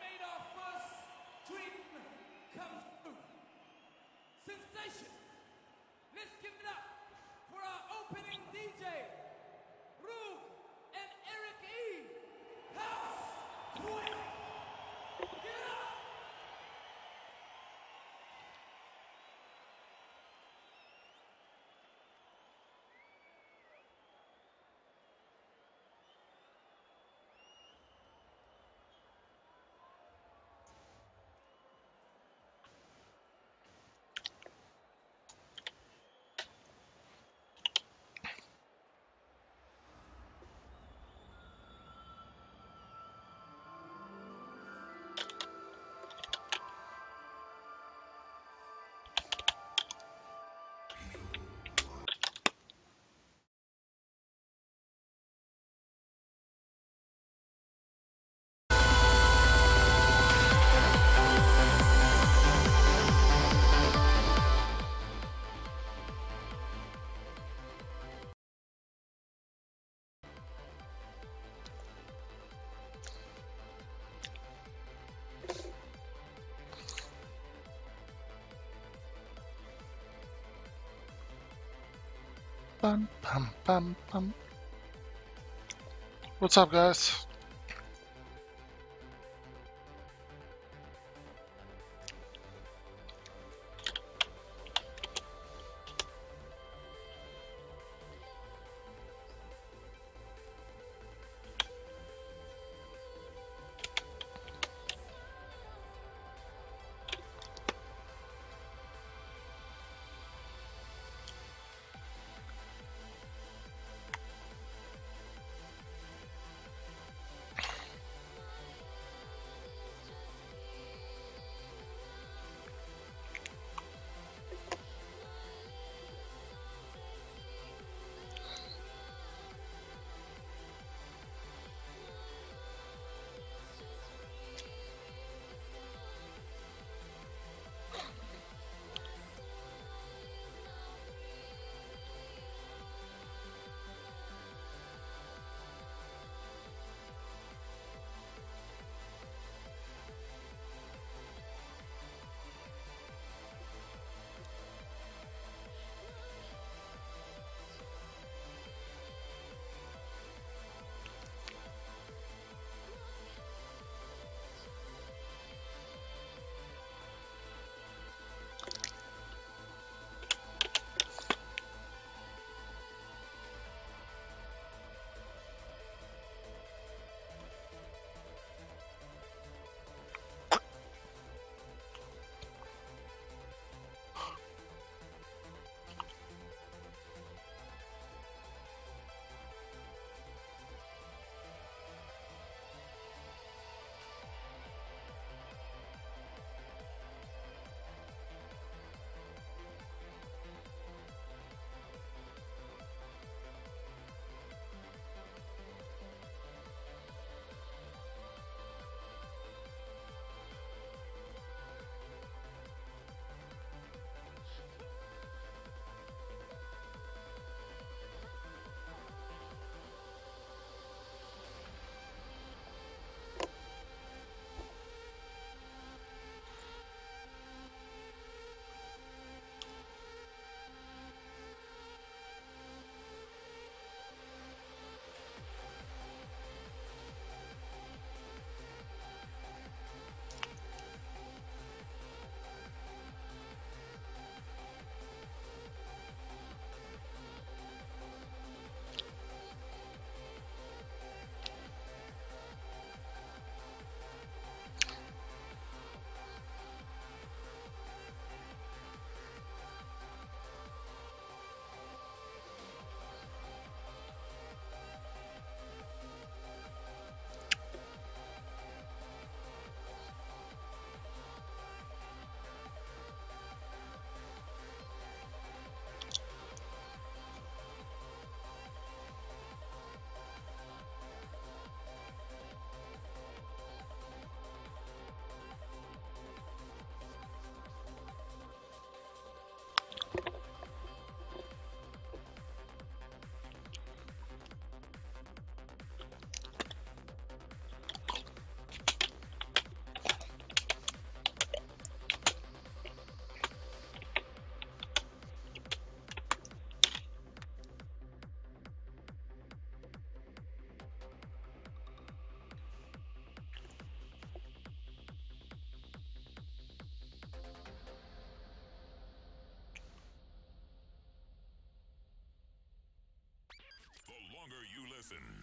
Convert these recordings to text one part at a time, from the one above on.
made our first dream come true. Sensation. Bum, bum, bum. What's up, guys? Longer you listen,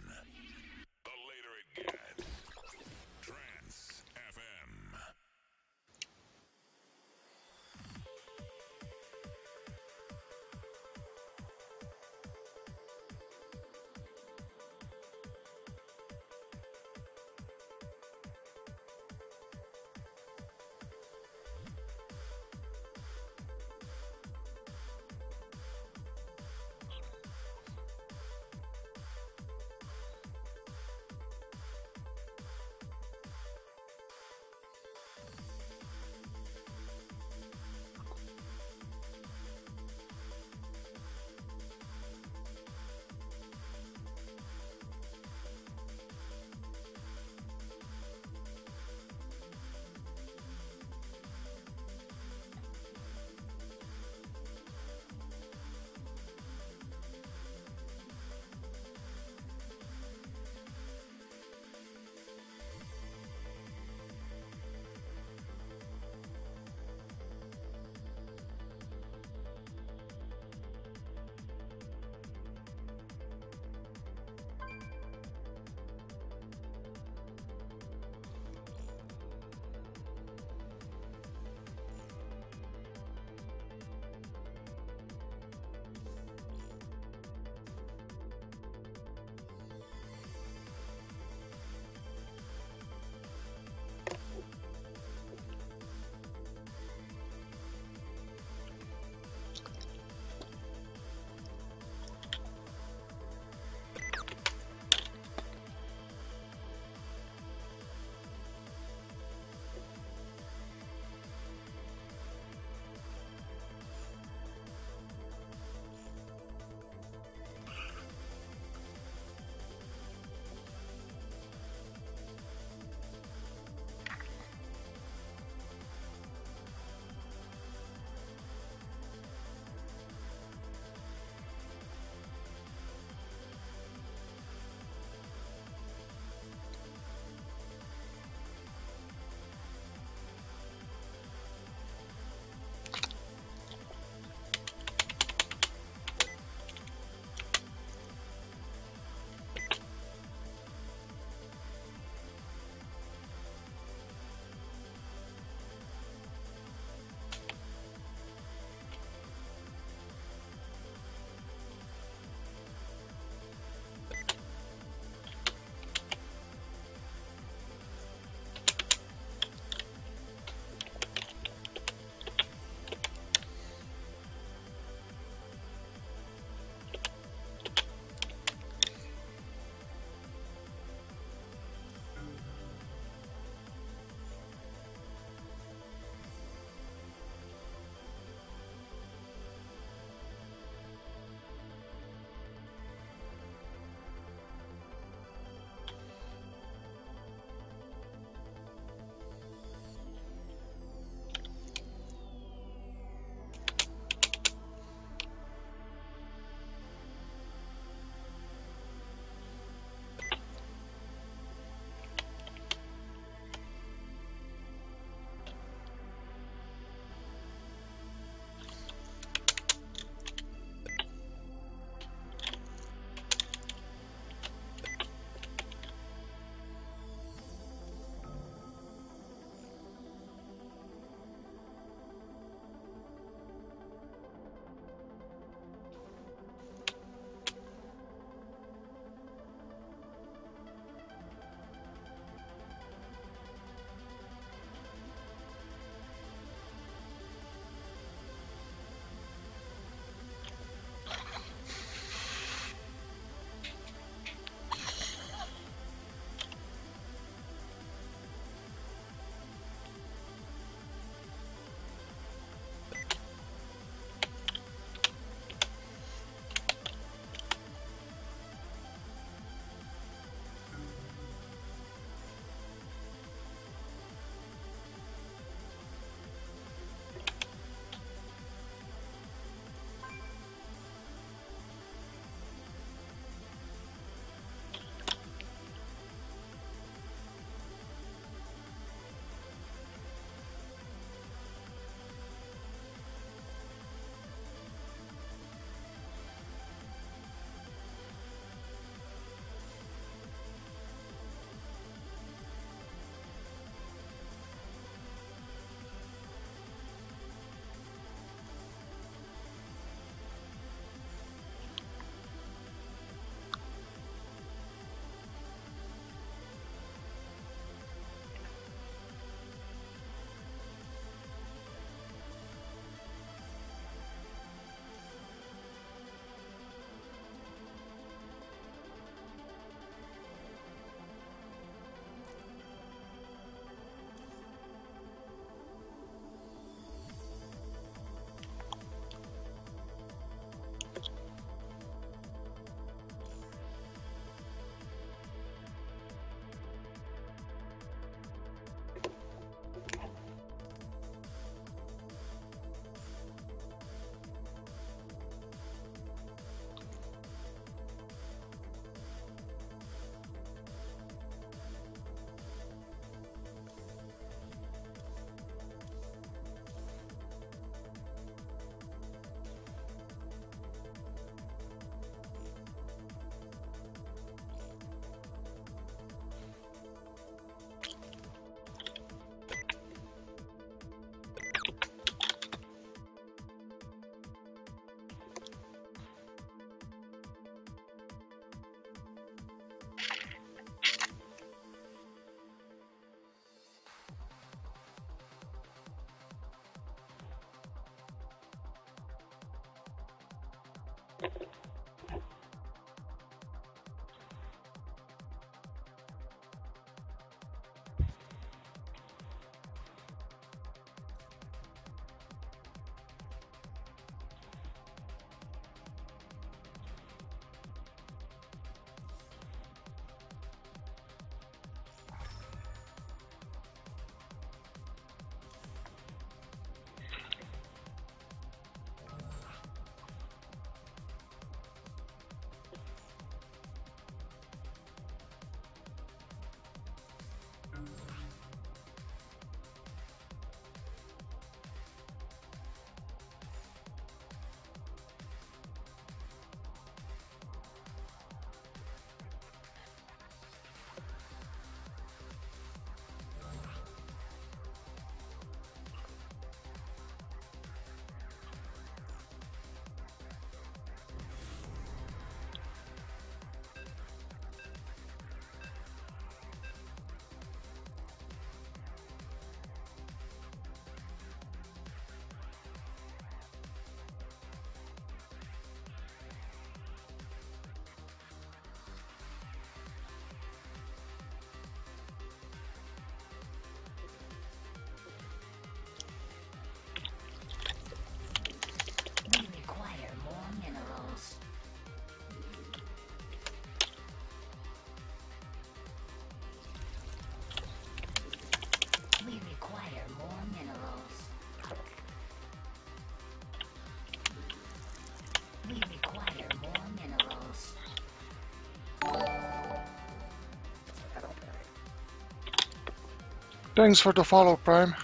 Thanks for the follow, Prime.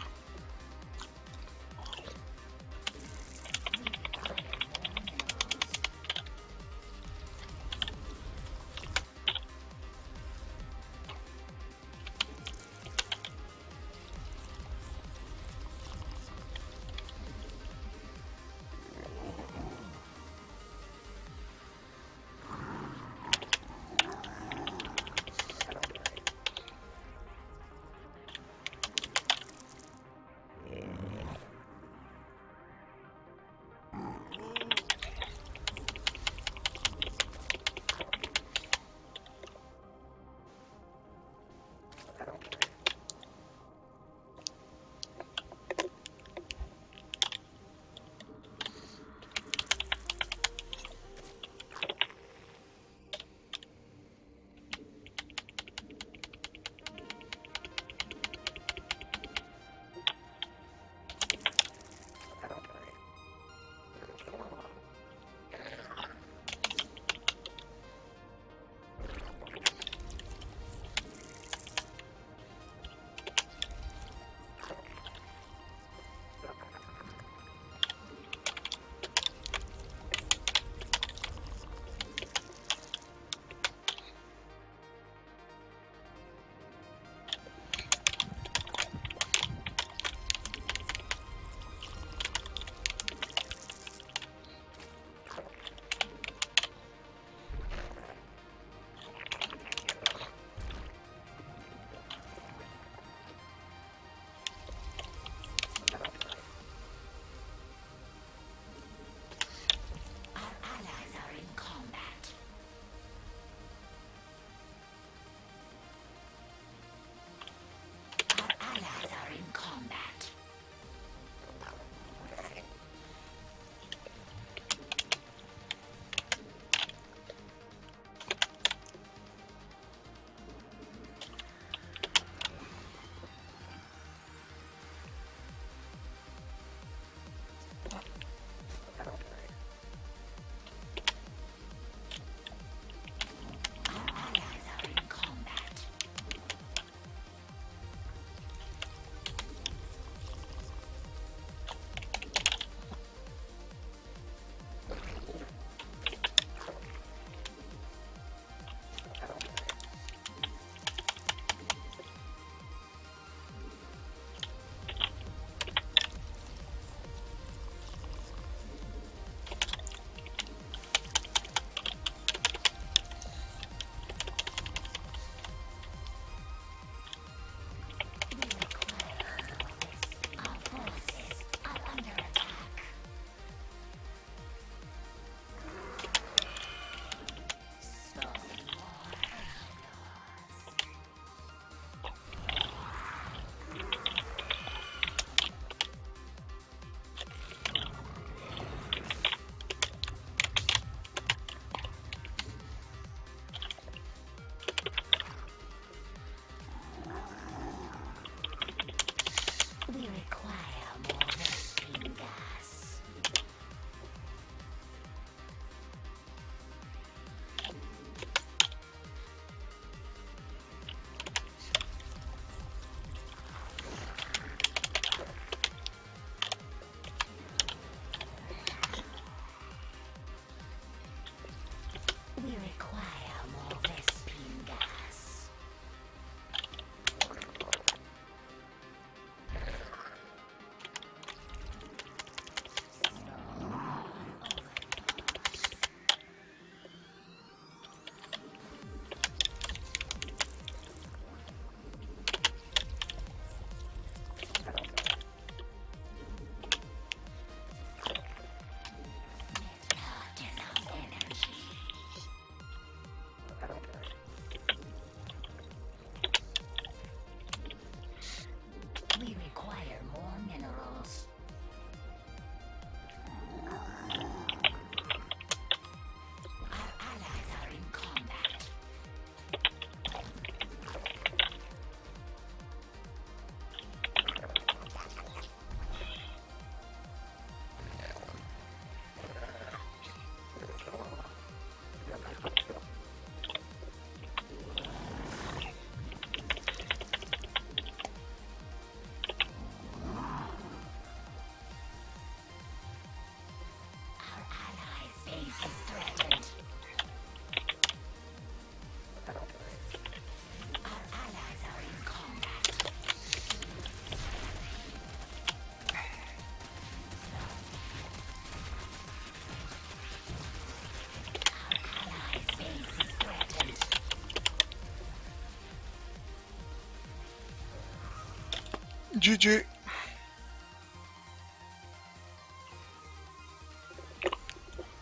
GG.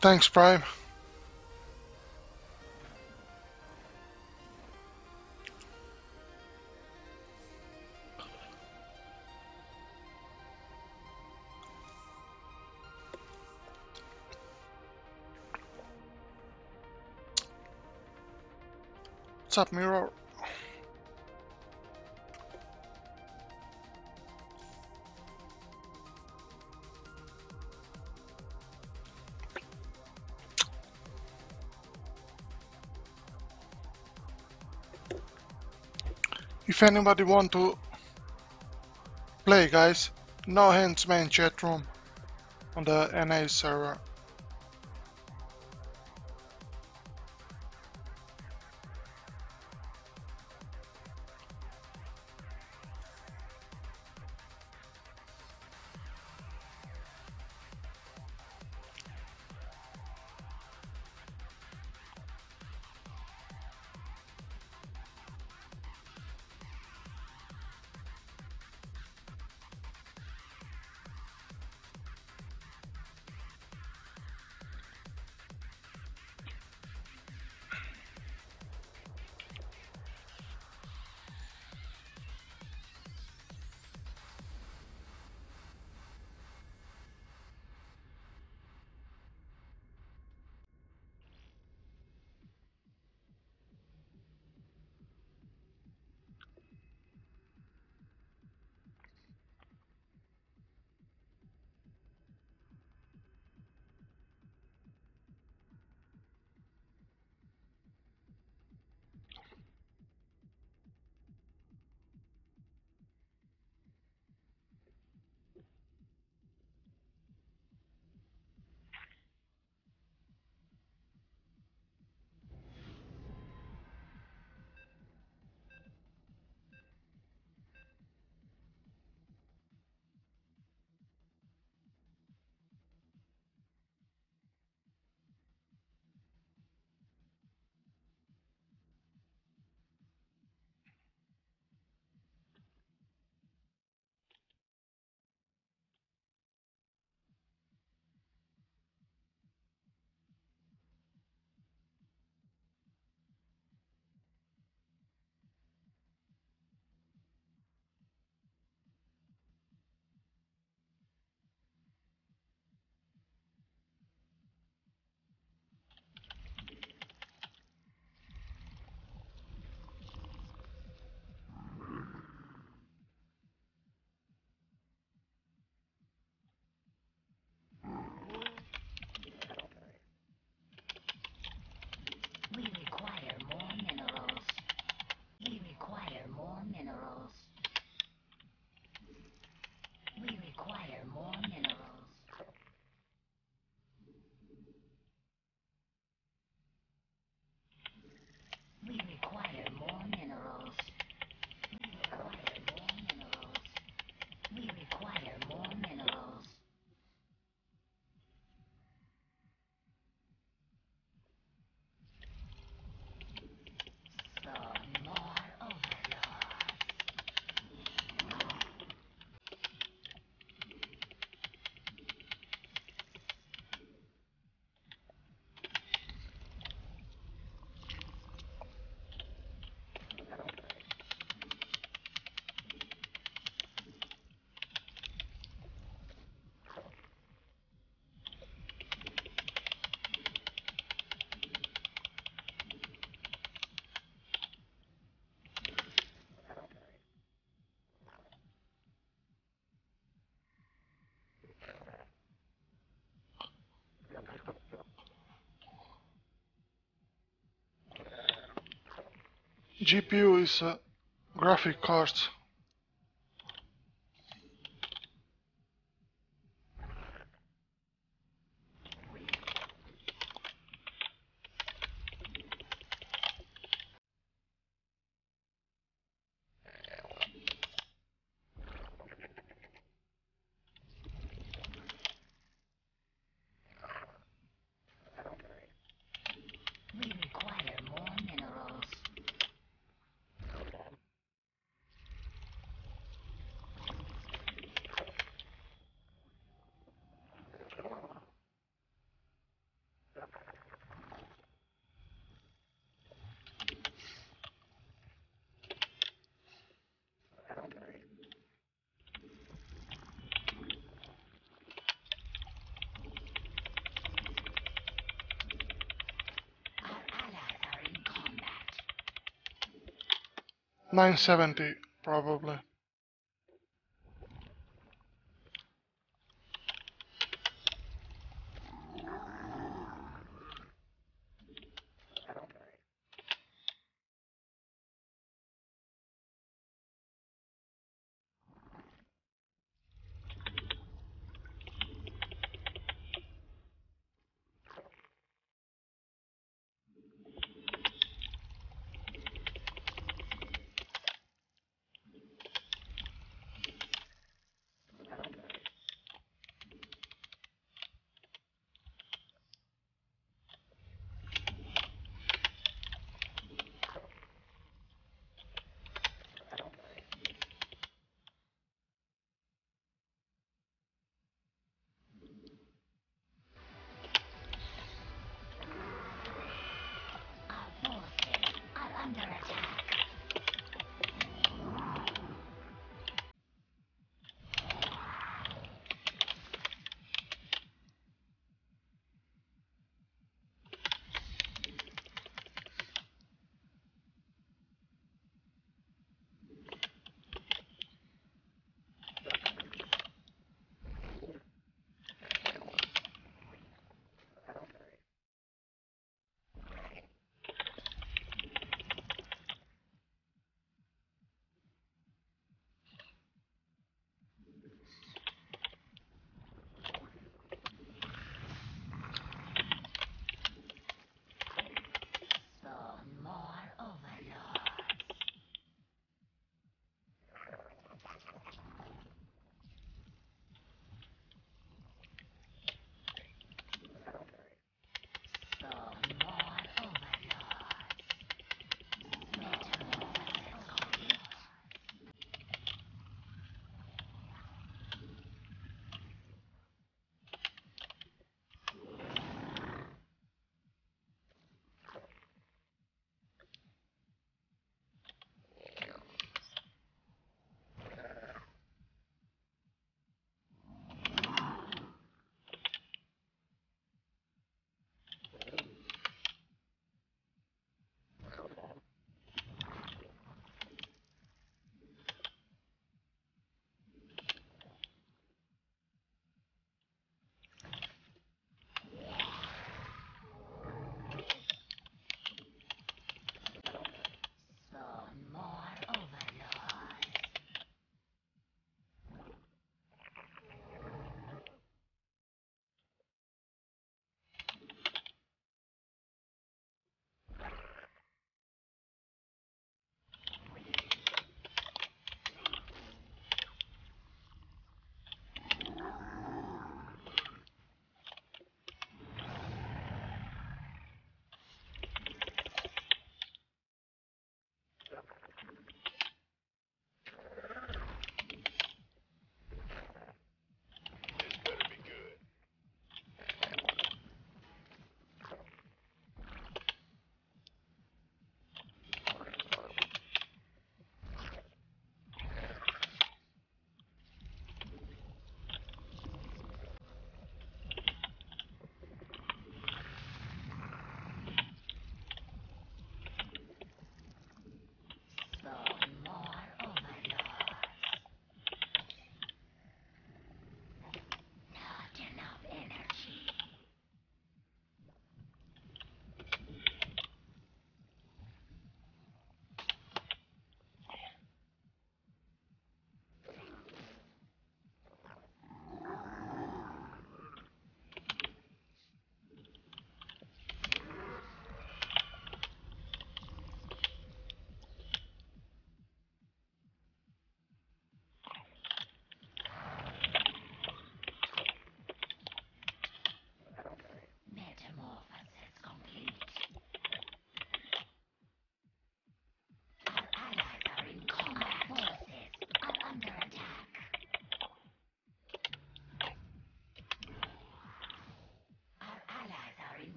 Thanks, Prime. What's up, Mirror? If anybody want to play, guys, no hands main chat room on the NA server. GPU is uh, graphic cards. We require more minerals. 970 probably.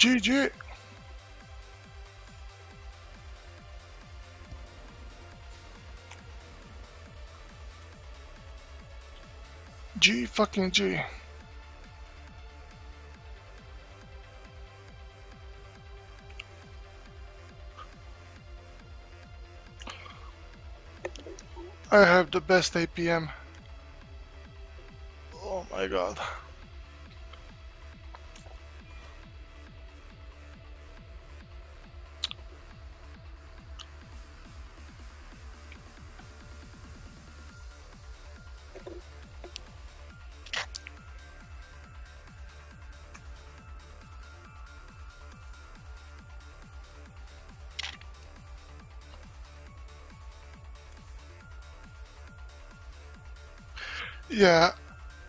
GG. G fucking G. I have the best APM. Oh my god. Yeah,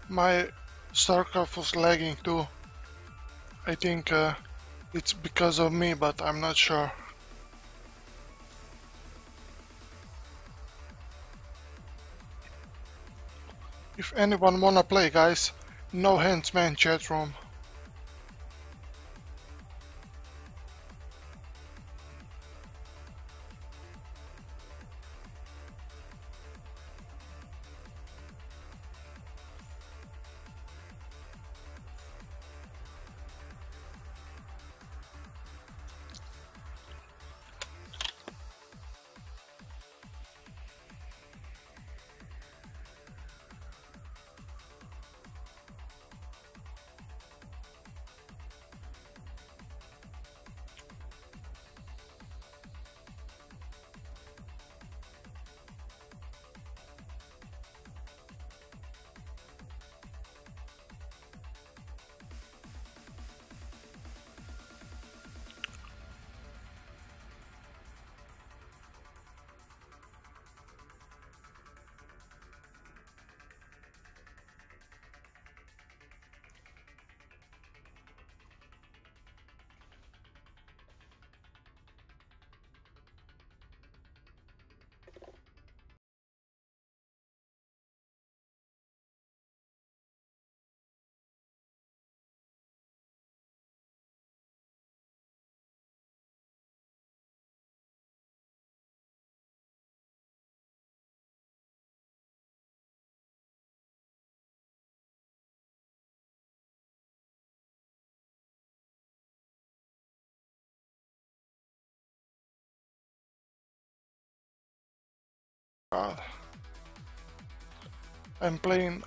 my StarCraft was lagging too. I think uh, it's because of me, but I'm not sure. If anyone wanna play, guys, no hands man chat room. God. I'm playing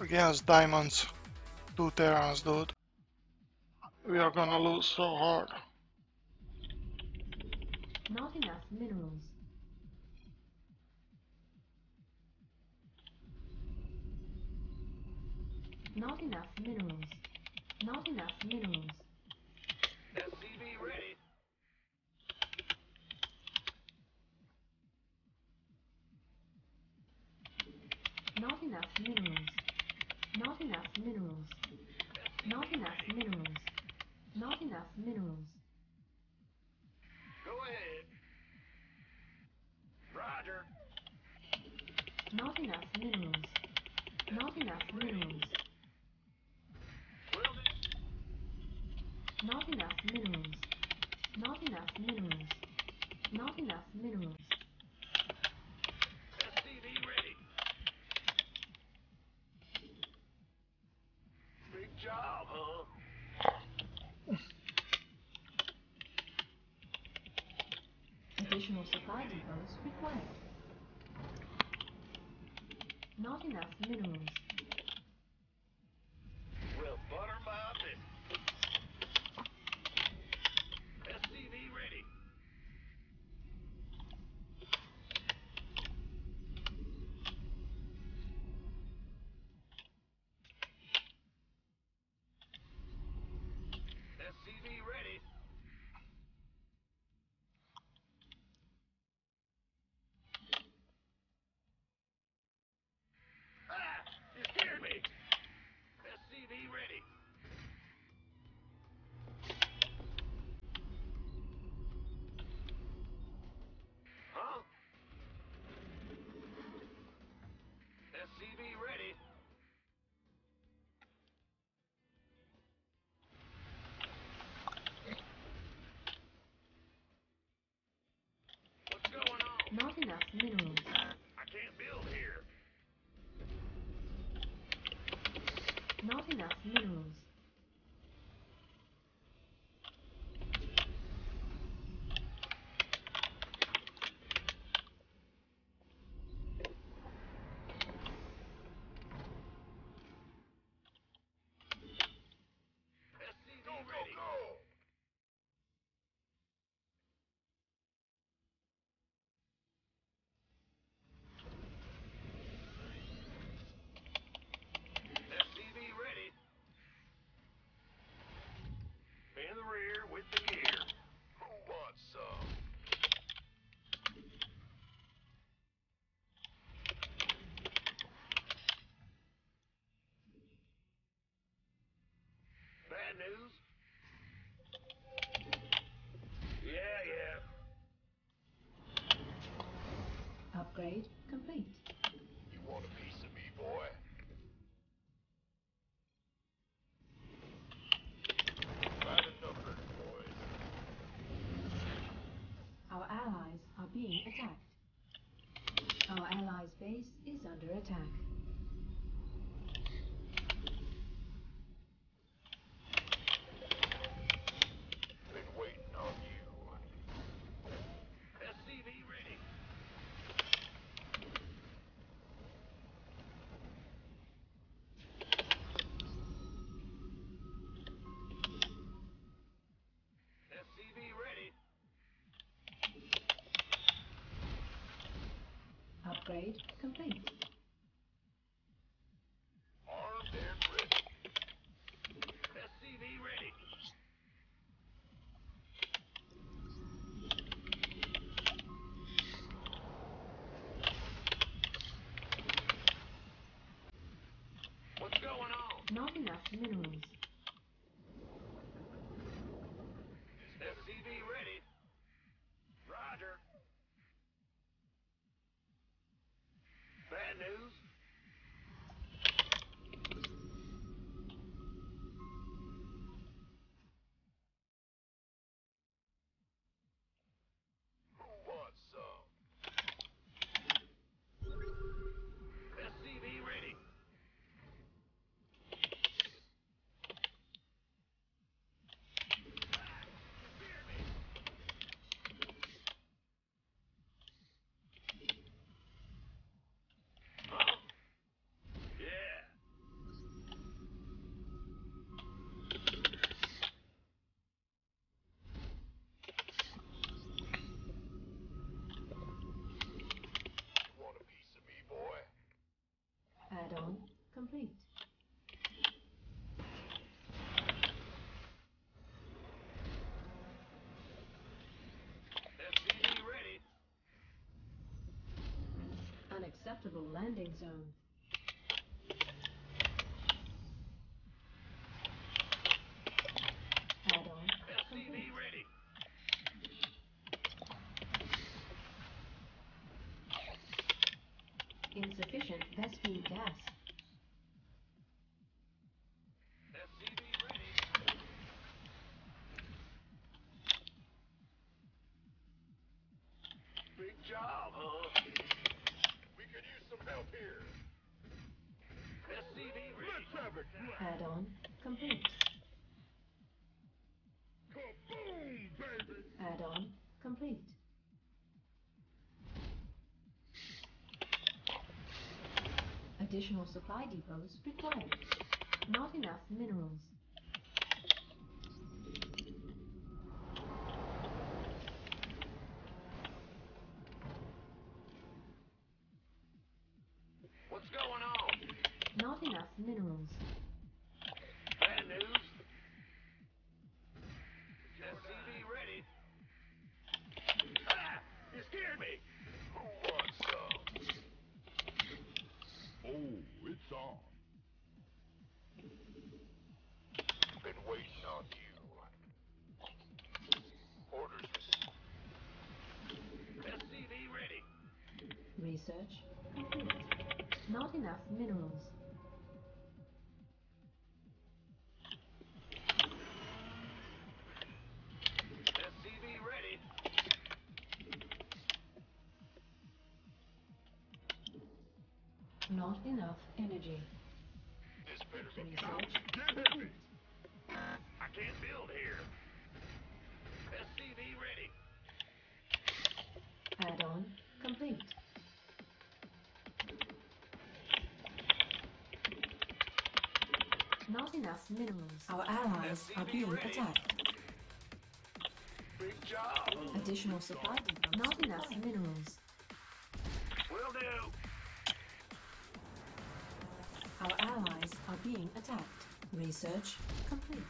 against diamonds. Two Terrans, dude. We are gonna lose so hard. Not enough minerals. Not enough minerals. Not enough minerals. Not enough minerals. Not enough minerals. Not enough minerals. Not enough minerals. Go ahead. Roger. Not enough minerals. Not enough minerals. Not enough minerals. Not enough minerals. Not enough minerals. SCV ready. Big job, huh? Additional supply depots required. Not enough minerals. enough minerals. being attacked. Our allies' base is under attack. upgrade complaints. landing zone. Insufficient Vespene gas. Big job, huh? Add-on complete. Add-on complete. Additional supply depots required. Not enough minerals. not enough energy. This better be. Get heavy! I can't build here. SCV ready. Add-on complete. Not enough minerals. Our allies SCV are being ready. attacked. Additional supply. Not enough minerals. are being attacked. Research complete.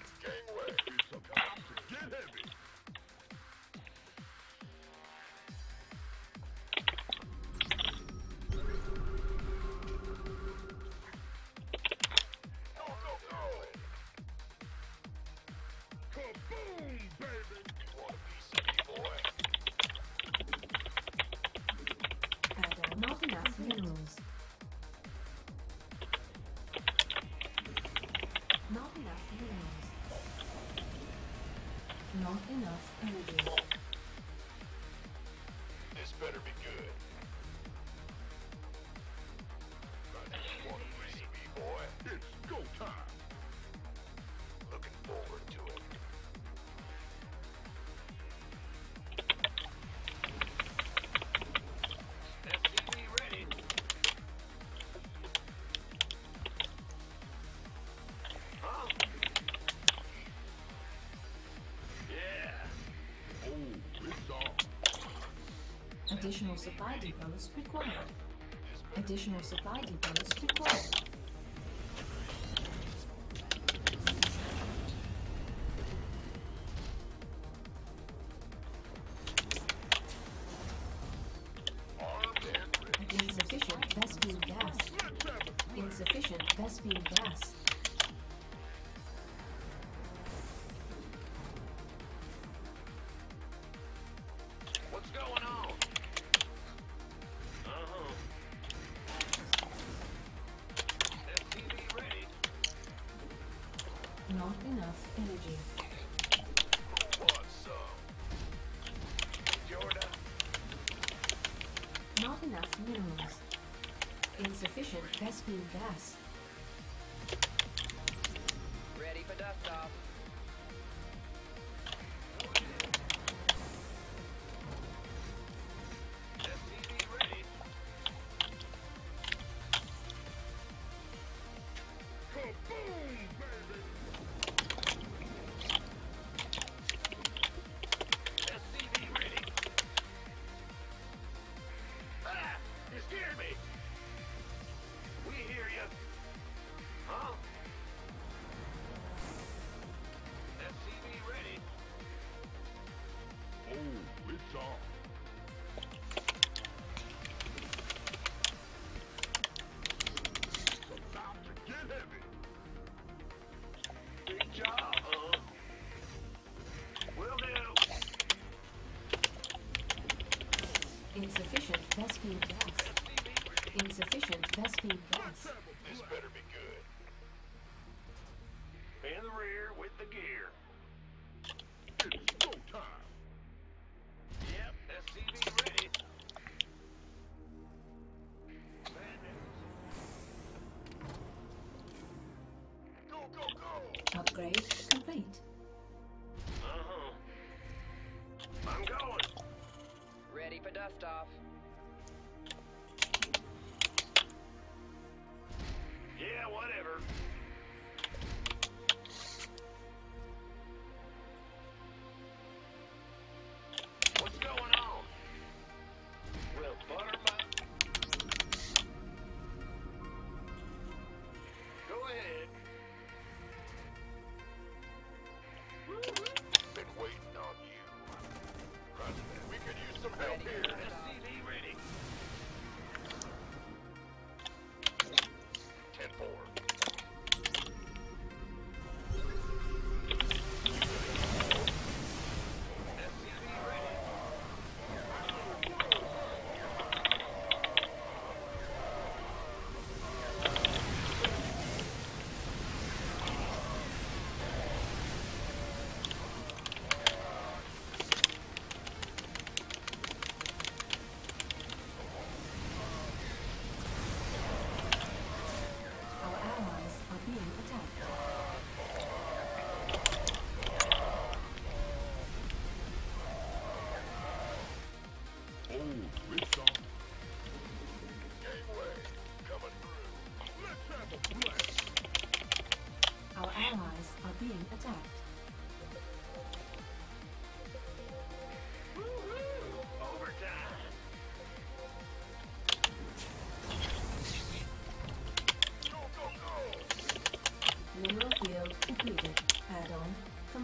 Additional supply depots required. Additional supply depots required. Insufficient Vespene gas. Insufficient Vespene gas. Insufficient Vespene gas.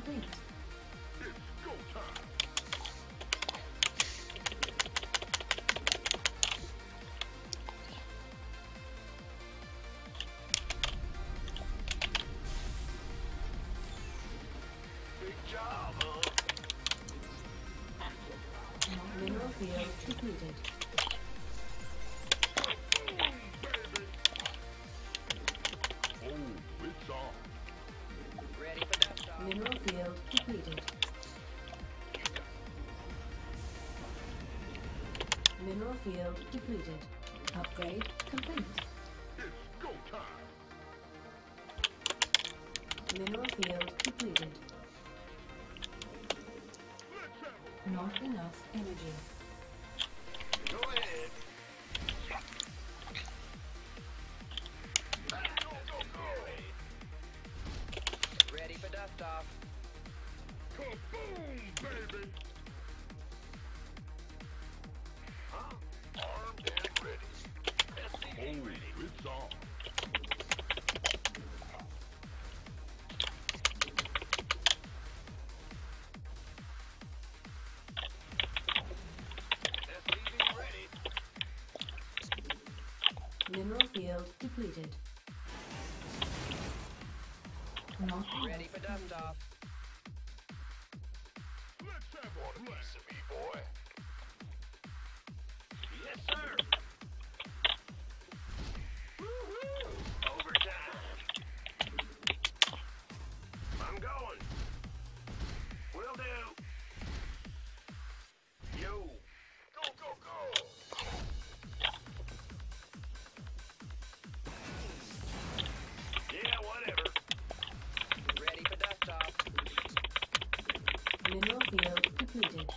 mantenerlos. Mineral field depleted. Mineral field depleted. Upgrade complete. It's go time. Mineral field depleted. Not enough energy. left off. completed.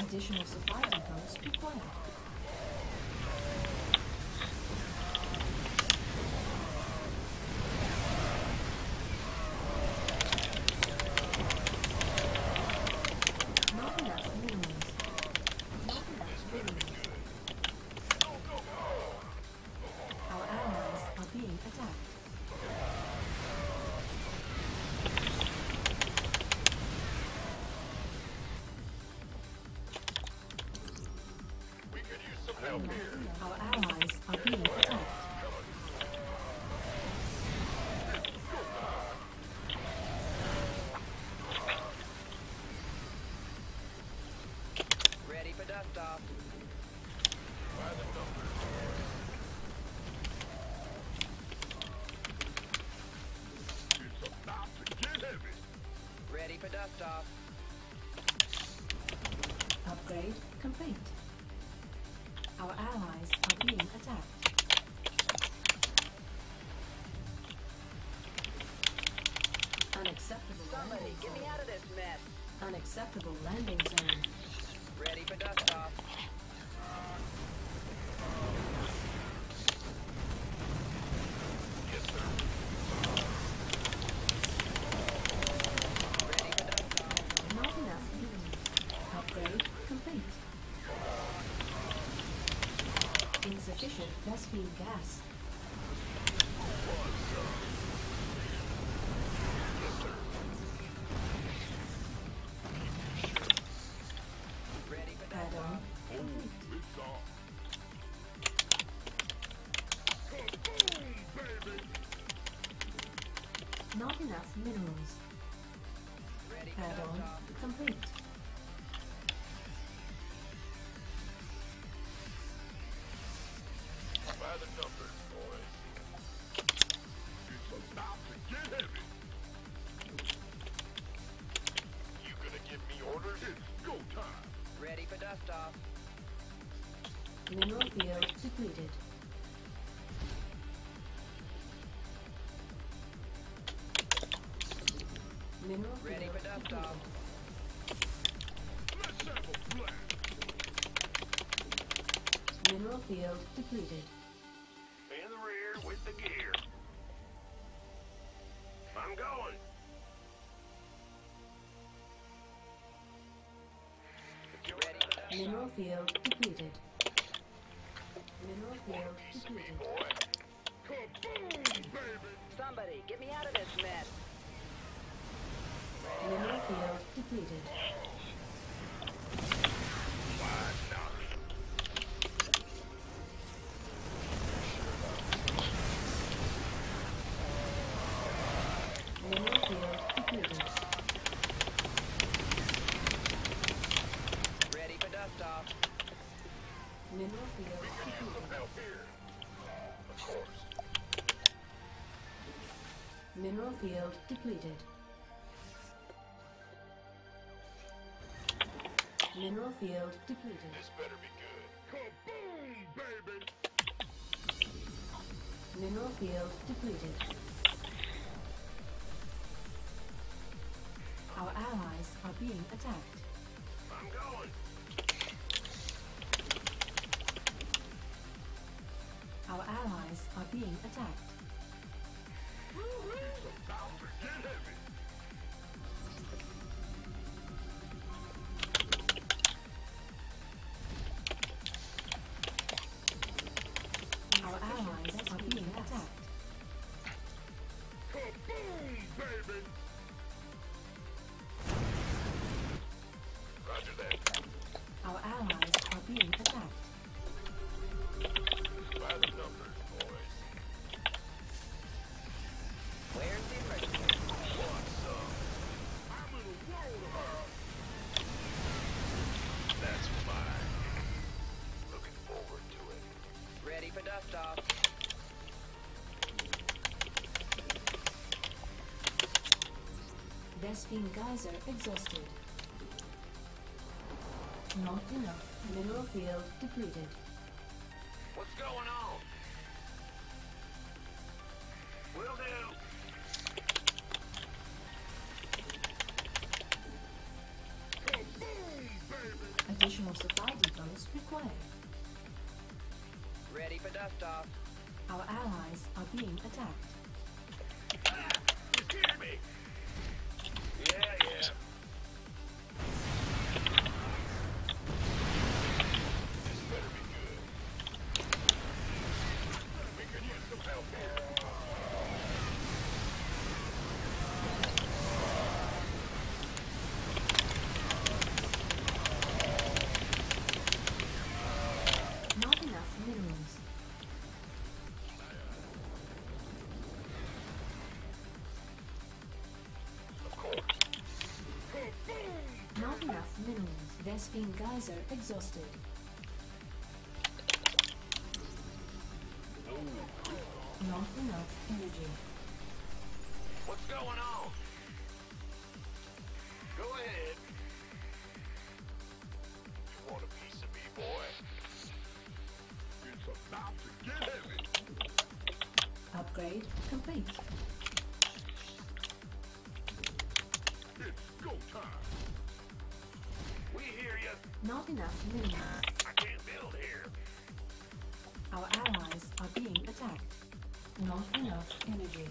Additional support. laptop. Upgrade complete. Our allies are being attacked. Unacceptable. Somebody, get me out of this mess. Unacceptable landing zone. Ready for dust off. Team gas. Not enough minerals. Add-on complete. Mineral field depleted. In the rear with the gear. I'm going. Ready Mineral field depleted. Mineral field depleted. Kaboom, baby. Somebody, get me out of this mess. Mineral field depleted. Mineral field depleted. Ready for dust off. Mineral field depleted. Mineral field depleted. This better be good. Kaboom, baby. Mineral field depleted. Our allies are being attacked. I'm going. Our allies are being attacked. For dust off. Vespene geyser exhausted. Not enough. Mineral field depleted. Vespene geyser exhausted. Not enough energy. What's going on? Minerals. I can't build here. Our allies are being attacked. Not enough energy.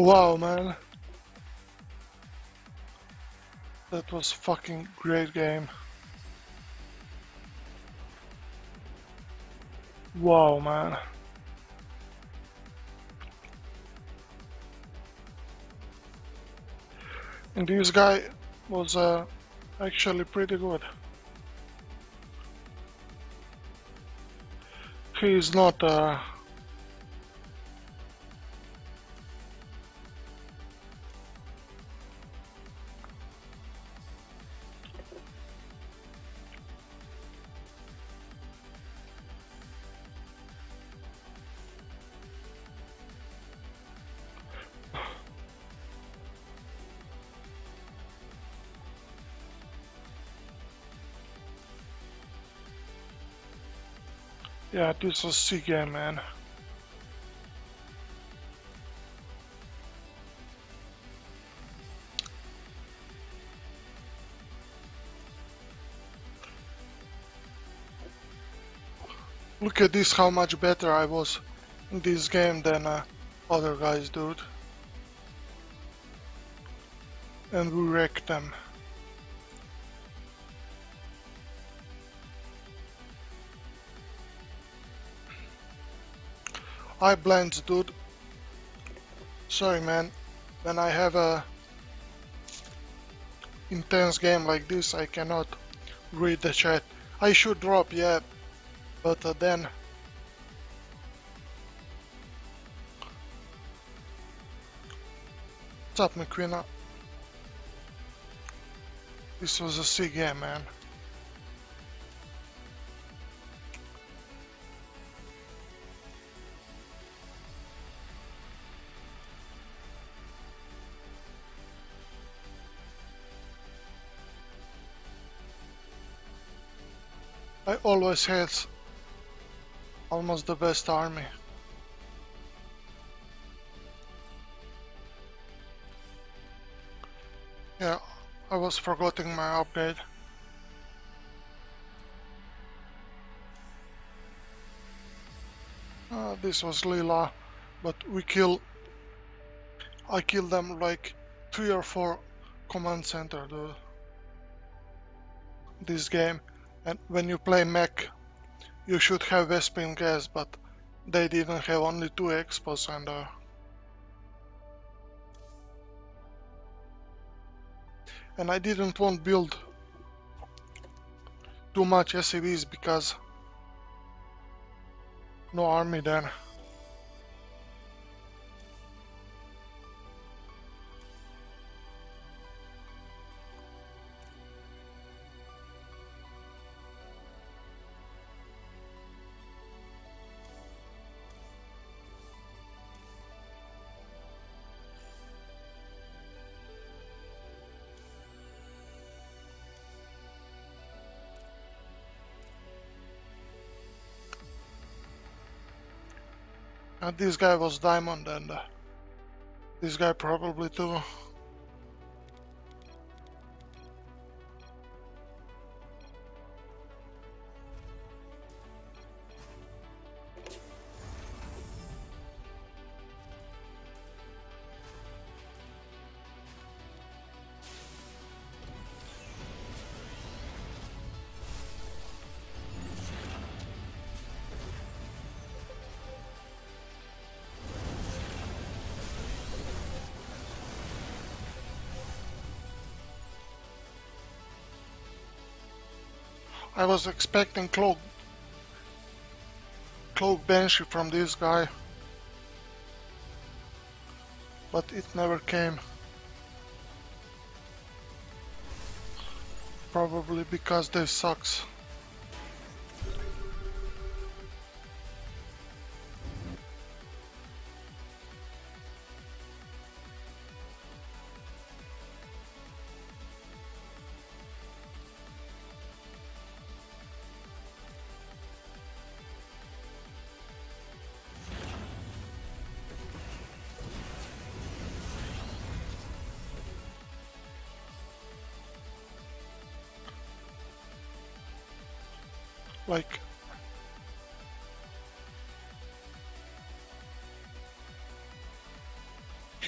Wow, man. That was fucking great game. Wow, man. And this guy was uh, actually pretty good. He is not uh, Yeah, this was C game, man. Look at this, how much better I was in this game than uh, other guys, dude. And we wrecked them. I blends, dude. Sorry, man. When I have a intense game like this, I cannot read the chat. I should drop, yeah, but uh, then What's up, McQueen? This was a C game, man. Always had almost the best army. Yeah, I was forgetting my upgrade. Uh, this was Lila, but we kill. I killed them like three or four command center. This game, and when you play mech, you should have Vespene gas, but they didn't have only two expos and. Uh, and I didn't want build too much SCVs because no army then. This guy was diamond and this guy probably too. I was expecting cloak cloak banshee from this guy but it never came. Probably because they sucks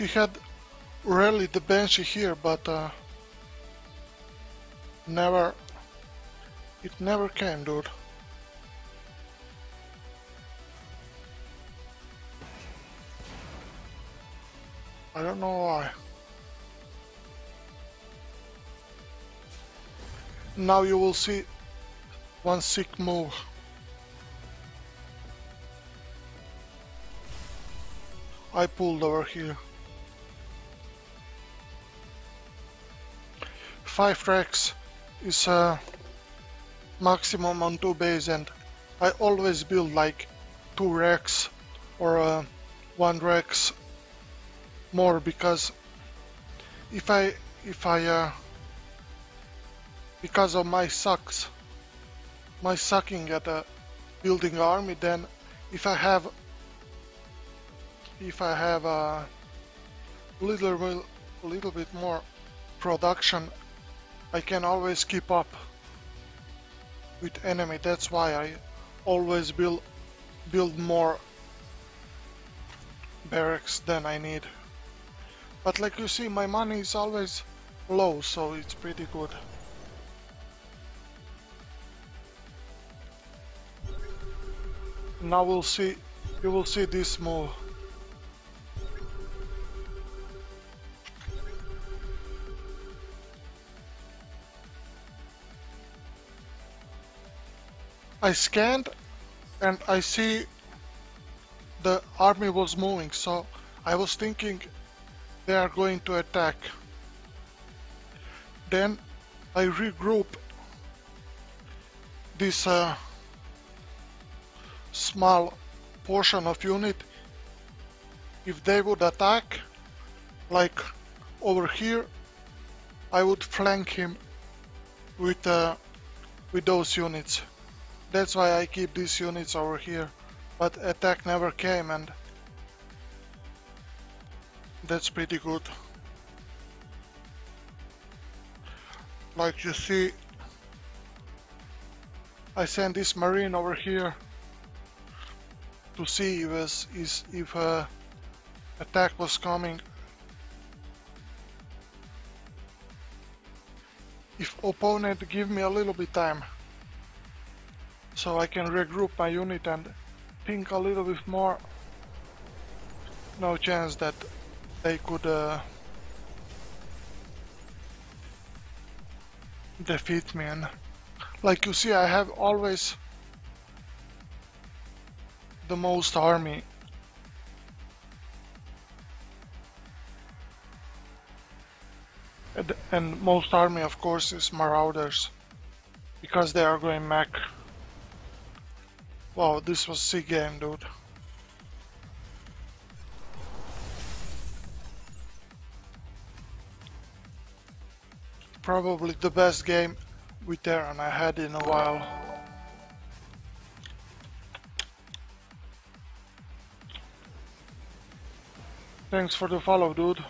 he had really the Banshee here, but uh, never, it never came, dude. I don't know why. Now you will see one sick move. I pulled over here. Five tracks is a maximum on two bays and I always build like two racks or uh, one racks more because if I if I uh, because of my sucks my sucking at a building army then if I have if I have a little little bit more production I can always keep up with enemy that's why I always build build more barracks than I need. But like you see my money is always low so it's pretty good. Now we'll see you will see this move I scanned and I see the army was moving so I was thinking they are going to attack. Then I regroup this uh, small portion of unit. If they would attack like over here I would flank him with uh, with those units that's why I keep these units over here. But attack never came and that's pretty good. Like you see I send this marine over here to see if, is, if uh, attack was coming. If opponent give me a little bit time so I can regroup my unit and think a little bit more no chance that they could uh, defeat me and like you see I have always the most army. And, and most army of course is Marauders because they are going mech. Wow, this was sick game dude. Probably the best game with Terran I had in a while. Thanks for the follow, dude.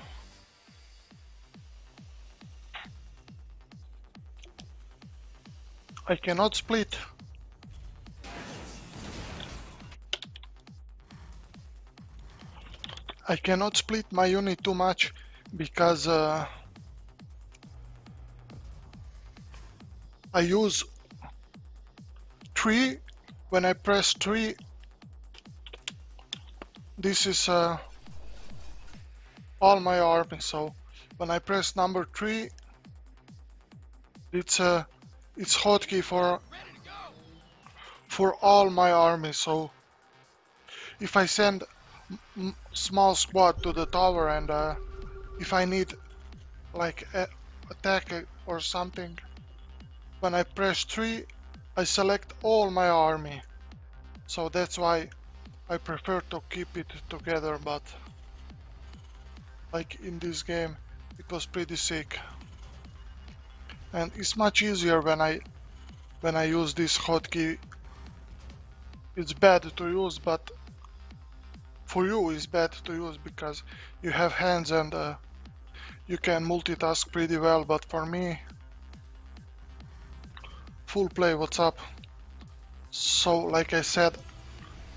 I cannot split. I cannot split my unit too much because uh, I use 3 when I press 3 this is uh, all my army. So when I press number 3 it's a uh, it's hotkey for for all my army. So if I send small squad to the tower and uh, if I need like a attack or something when I press 3 I select all my army. So that's why I prefer to keep it together but like in this game it was pretty sick. And it's much easier when I when I use this hotkey. It's bad to use but for you is bad to use because you have hands and uh, you can multitask pretty well but for me full play what's up So, like I said,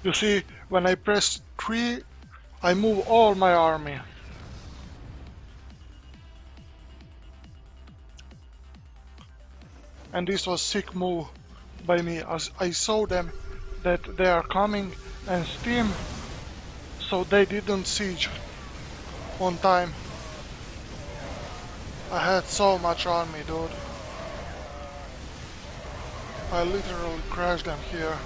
you see, when I press 3, I move all my army. And this was sick move by me as I saw them that they are coming and stim so they didn't siege on time. I had so much army dude. I literally crashed them here.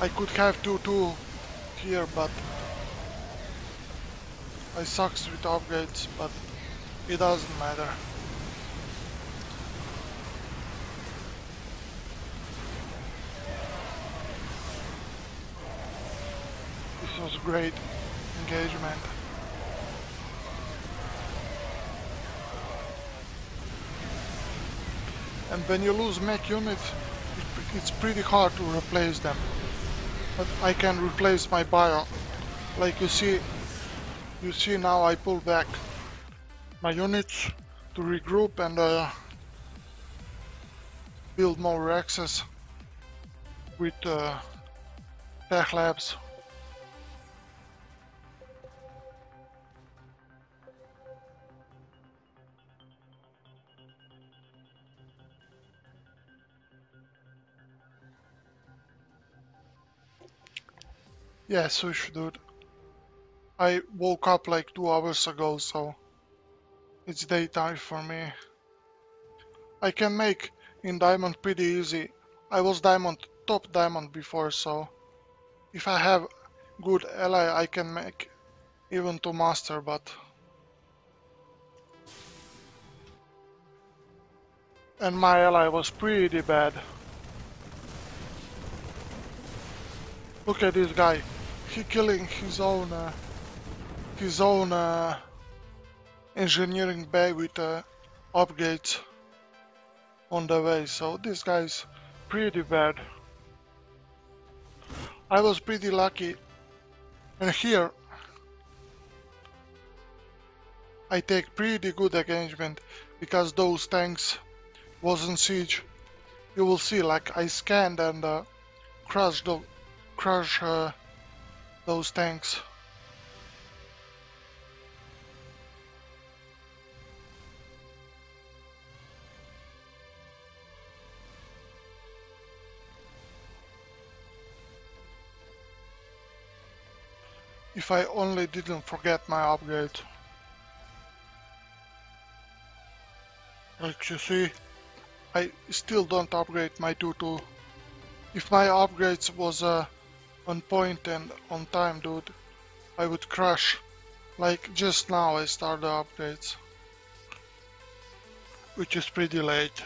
I could have 2-2 here, but I sucks with upgrades, but it doesn't matter. This was great engagement. And when you lose mech units, it- it's pretty hard to replace them. But I can replace my bio. Like you see, you see now I pull back my units to regroup and uh, build more access with uh, tech labs. Yeah, sush dude. I woke up like two hours ago, so it's daytime for me. I can make in diamond pretty easy. I was diamond, top diamond before, so if I have good ally, I can make even to master, but and my ally was pretty bad. Look at this guy. He killing his own uh, his own uh, engineering bay with uh, upgrades on the way. So this guy's pretty bad. I was pretty lucky. And here I take pretty good engagement because those tanks wasn't siege. You will see like I scanned and uh, crushed the crush uh, those tanks. If I only didn't forget my upgrade. Like you see, I still don't upgrade my 2-2. If my upgrades was uh, on point and on time, dude, I would crash. Like just now I start the upgrades. Which is pretty late.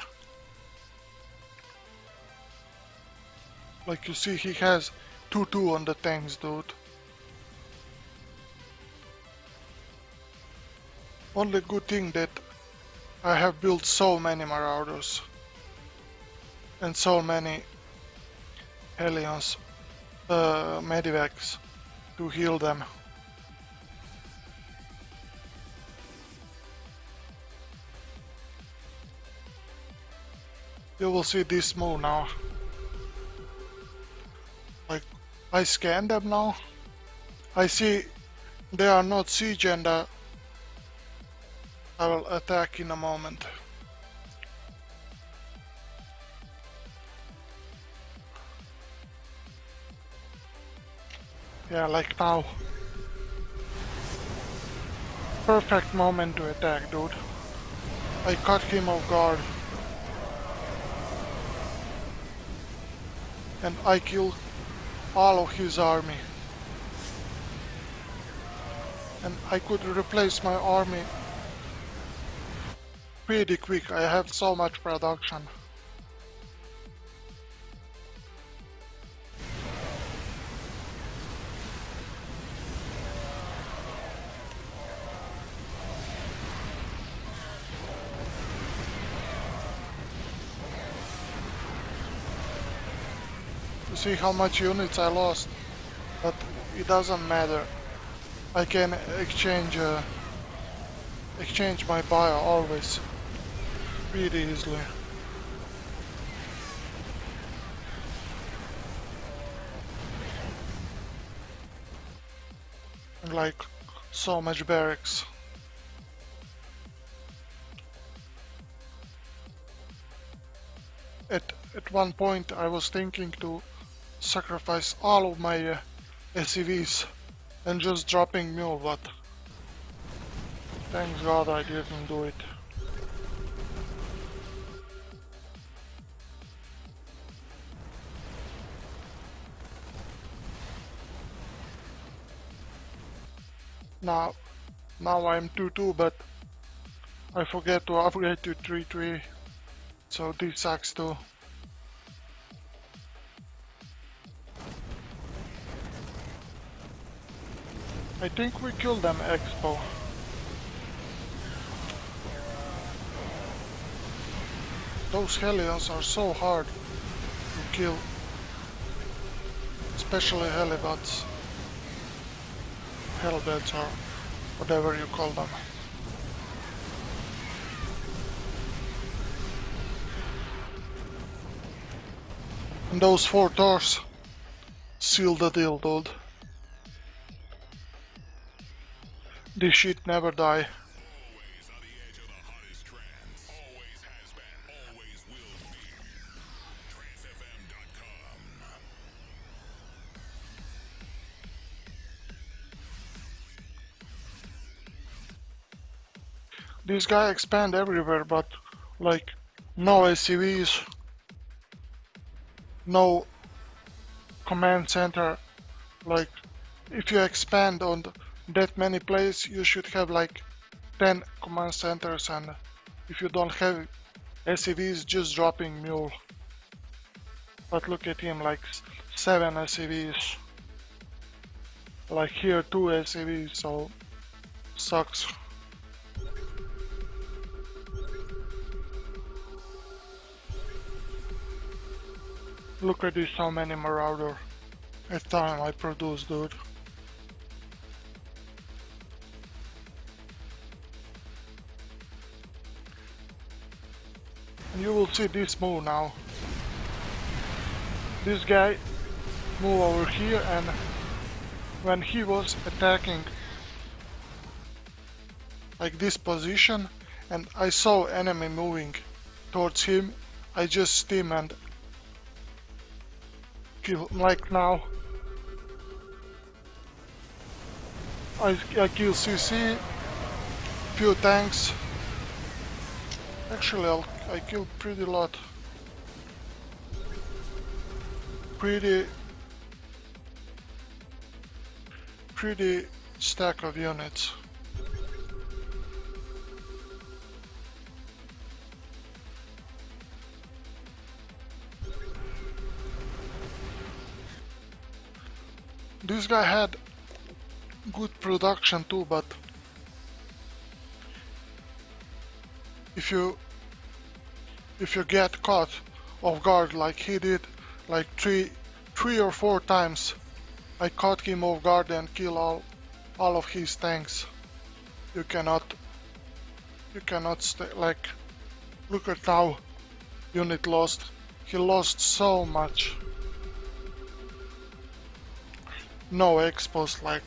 Like you see he has 2-2 on the tanks, dude. Only good thing that I have built so many Marauders and so many Hellions, uh, Medivacs to heal them. You will see this move now. Like, I scan them now. I see they are not siege and I will attack in a moment. Yeah, like now. Perfect moment to attack, dude. I caught him off guard. And I killed all of his army. And I could replace my army pretty quick. I have so much production. See how much units I lost, but it doesn't matter. I can exchange uh, exchange my bio always pretty easily. Like so much barracks. At at one point I was thinking to sacrifice all of my uh, SCVs and just dropping mule, but thanks God I didn't do it. Now, now I'm 2-2, but I forget to upgrade to 3-3, so this sucks too. I think we killed them, Expo. Those Hellions are so hard to kill. Especially Helibots. Hellbeds or whatever you call them. And those four doors seal the deal, dude. This shit never die. The the. This guy expand everywhere, but like no SCVs, no command center. Like if you expand on th- that many places, you should have like 10 command centers, and if you don't have SCVs, just dropping mule. But look at him, like seven SCVs. Like here, two SCVs, so sucks. Look at this, how many Marauder at time I produce, dude. You will see this move now. This guy move over here and when he was attacking like this position and I saw enemy moving towards him, I just stim and kill like now. I, I kill CC, few tanks. Actually, I'll, I killed pretty lot. Pretty, pretty stack of units. This guy had good production too, but if you if you get caught off guard like he did like three three or four times I caught him off guard and kill all all of his tanks. You cannot you cannot stay like look at how unit lost. He lost so much. No expos like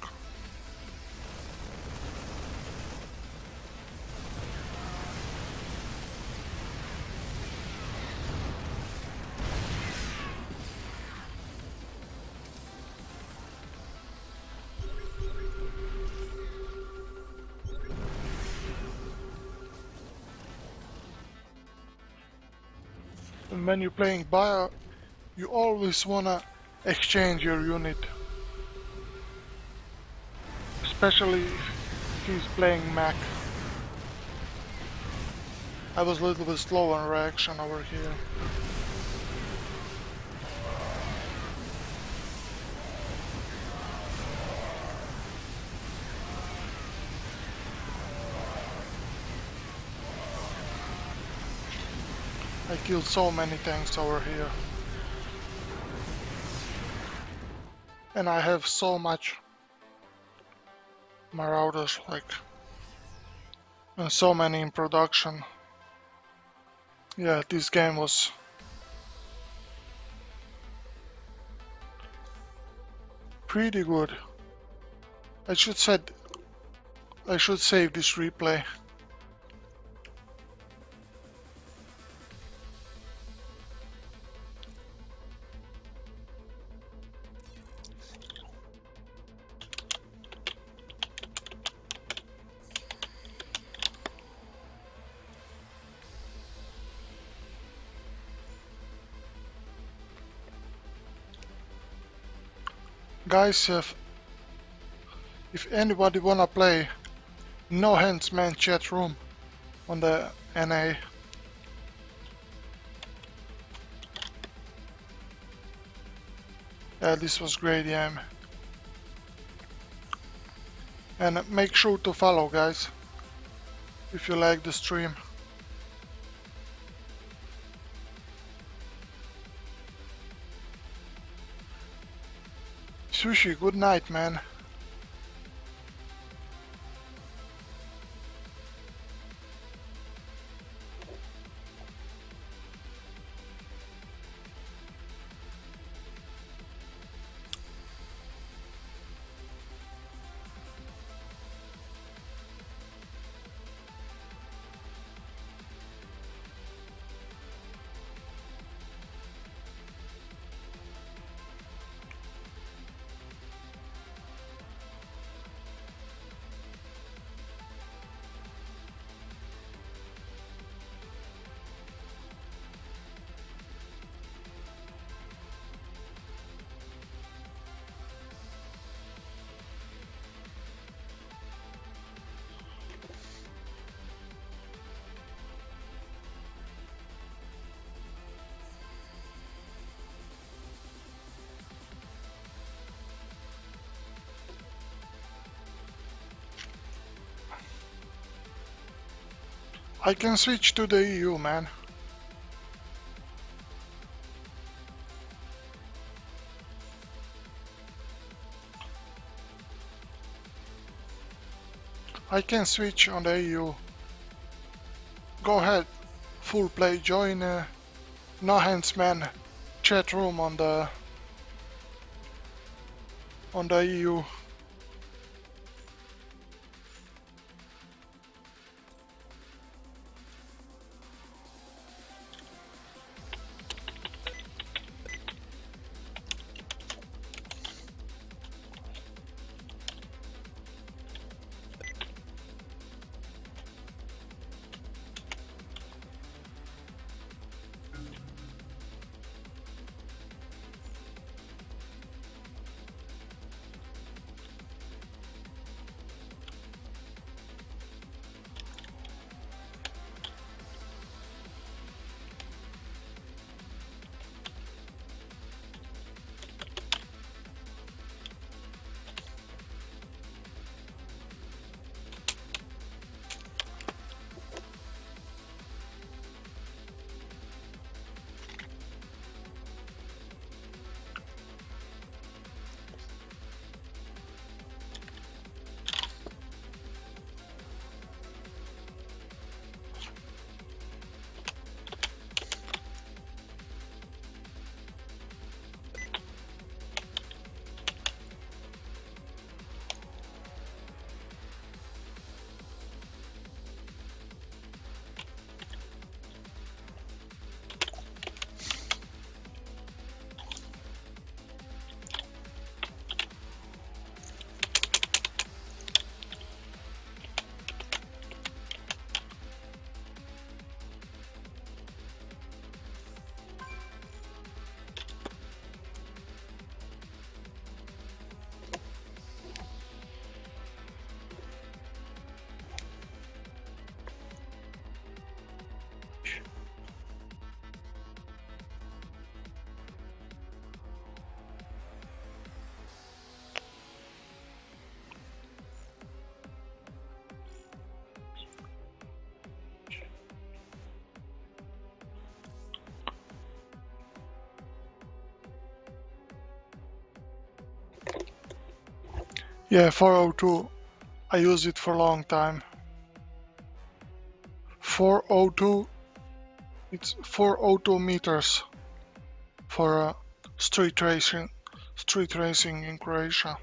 when you're playing bio, you always wanna exchange your unit. Especially if he's playing mech. I was a little bit slow on reaction over here. Killed so many tanks over here. And I have so much Marauders, like... and so many in production. Yeah, this game was pretty good. I should said I should save this replay. Guys, if, if anybody wanna play No Hands Man chat room on the NA, yeah, this was great game. And make sure to follow, guys, if you like the stream. Sushi, good night, man. I can switch to the EU, man. I can switch on the EU. Go ahead, full play, join uh, No Hands Man chat room on the on the EU. Yeah, 402. I use it for a long time. 402 it's 402 meters for uh, street racing street racing in Croatia.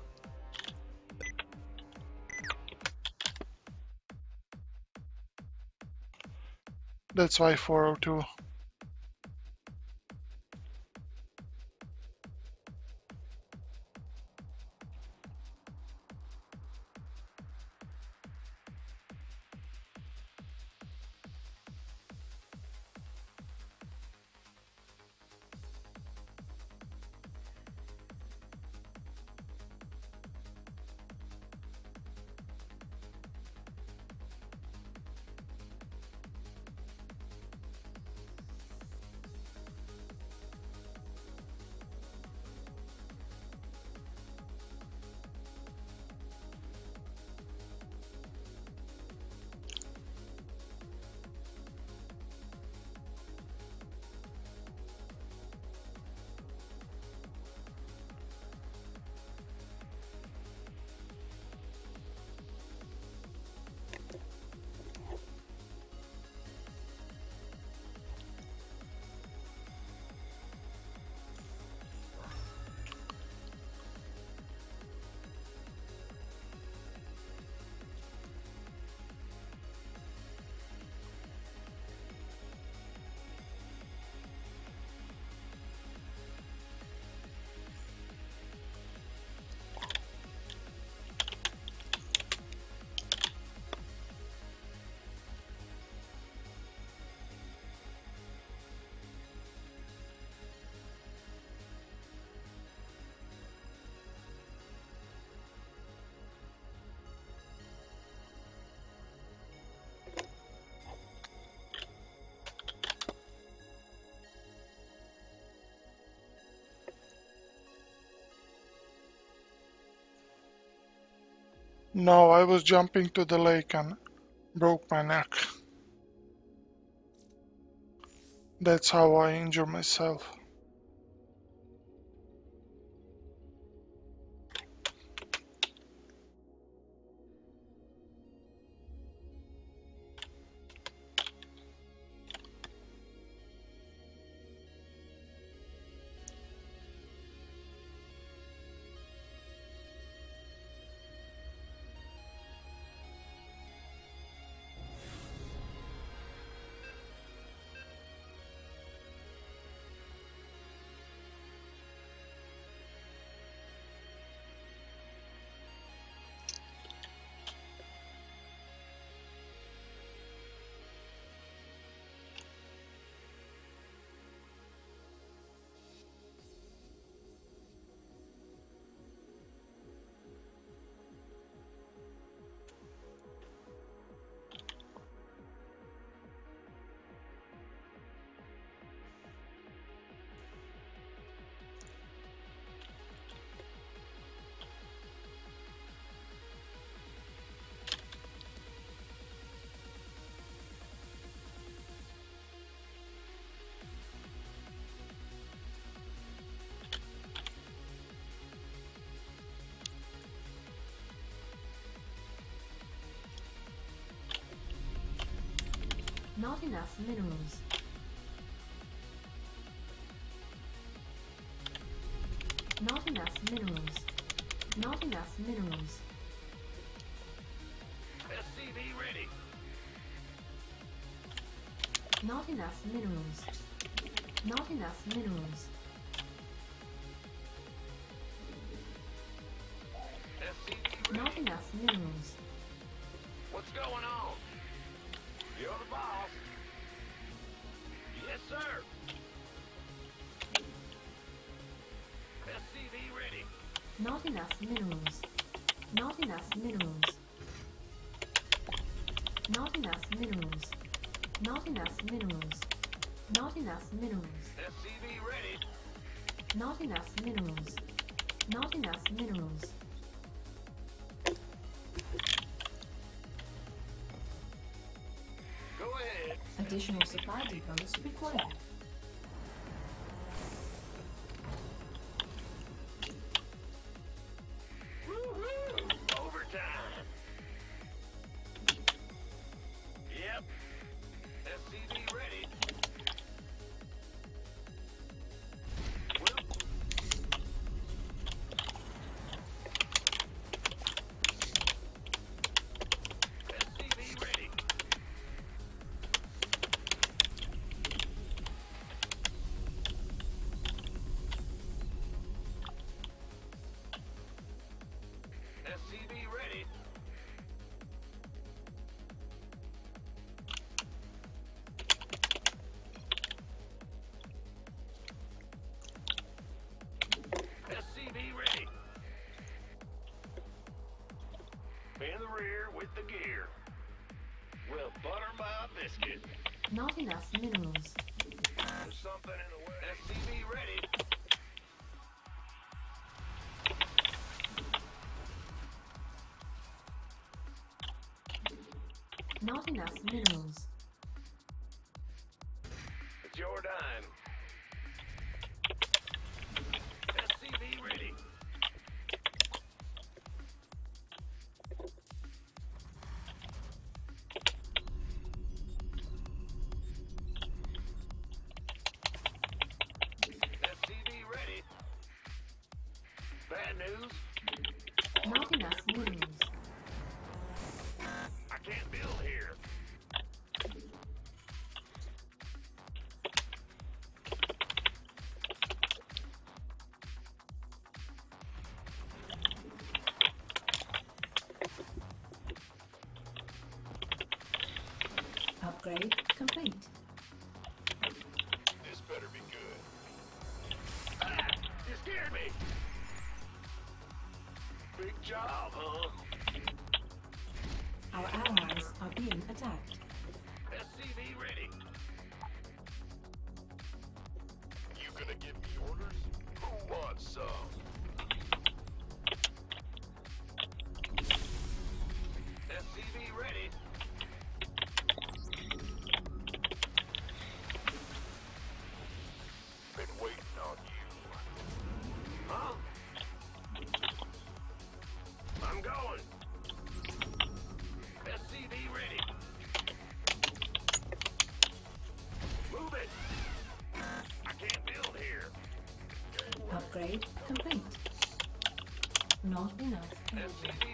That's why 402. No, I was jumping to the lake and broke my neck. That's how I injure myself. Not enough minerals. Not enough minerals. Not enough minerals. SCV ready. Not enough minerals. Not enough minerals. Not enough minerals. Not enough minerals. Not enough minerals. Not enough minerals. Not enough minerals. Not enough minerals. SCV ready. Not enough minerals. Not enough minerals. Go ahead. Additional supply depots required. enough minerals. Yeah.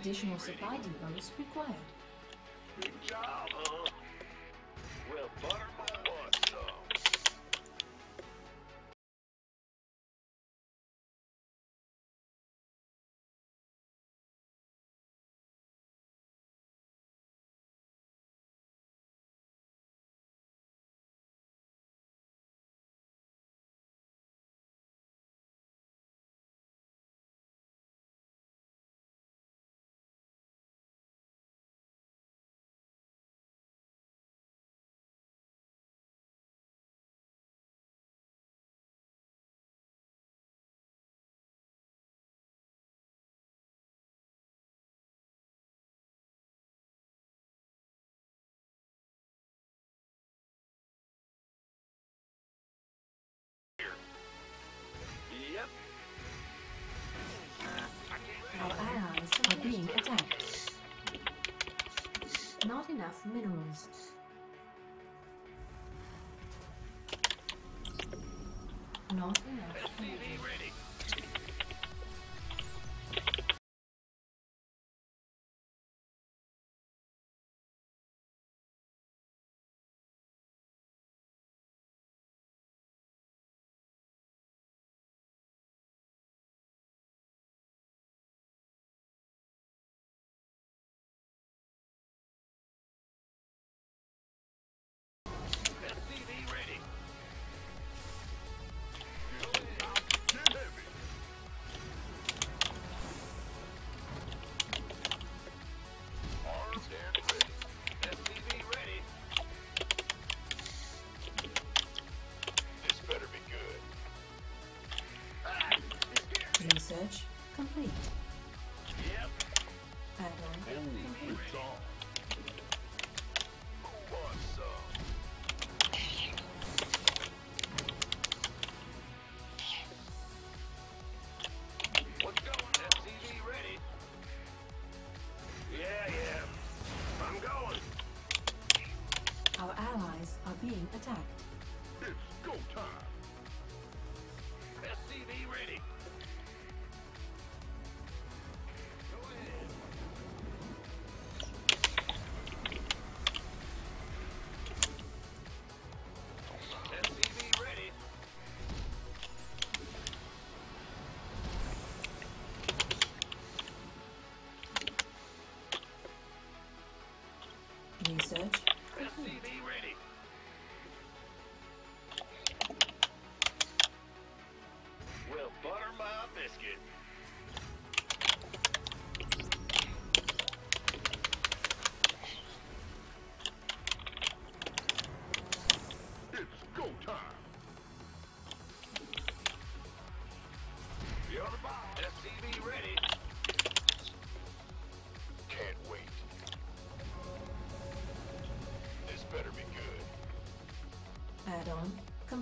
Additional supply depots required. Our allies are being attacked. Not enough minerals. Not enough.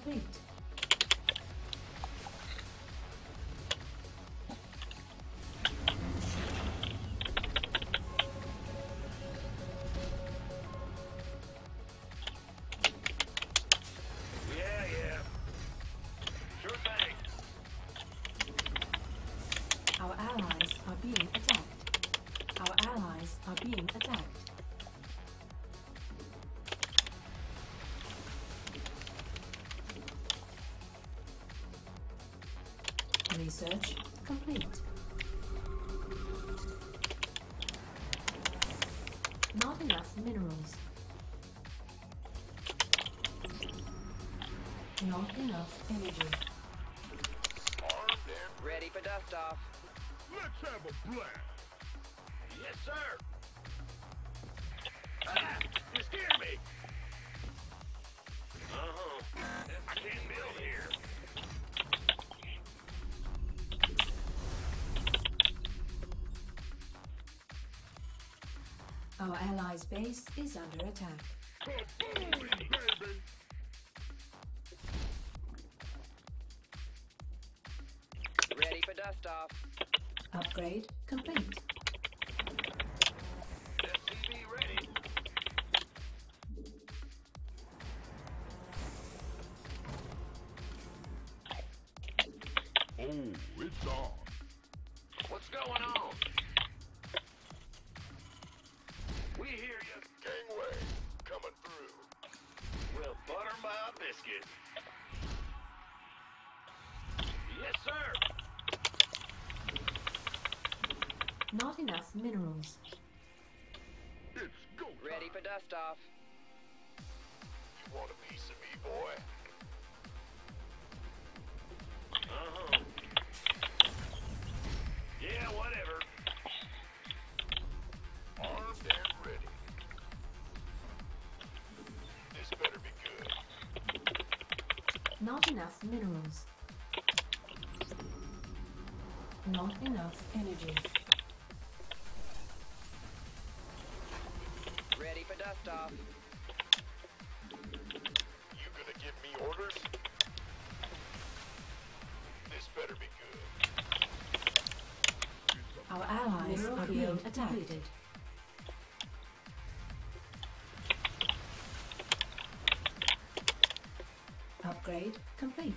Complete. Research complete. Not enough minerals. Not enough energy. Armed and Ready for dust off. let's have a blast. Yes, sir. Base is under attack. Not enough minerals. It's go Ready for dust off. You want a piece of me, boy? Uh-huh. Yeah, whatever. Armed and ready. This better be good. Not enough minerals. Not enough energy. Ready for off. You gonna give me orders? This better be good. Our allies are being attacked. Upgrade complete.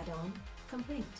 Add-on complete.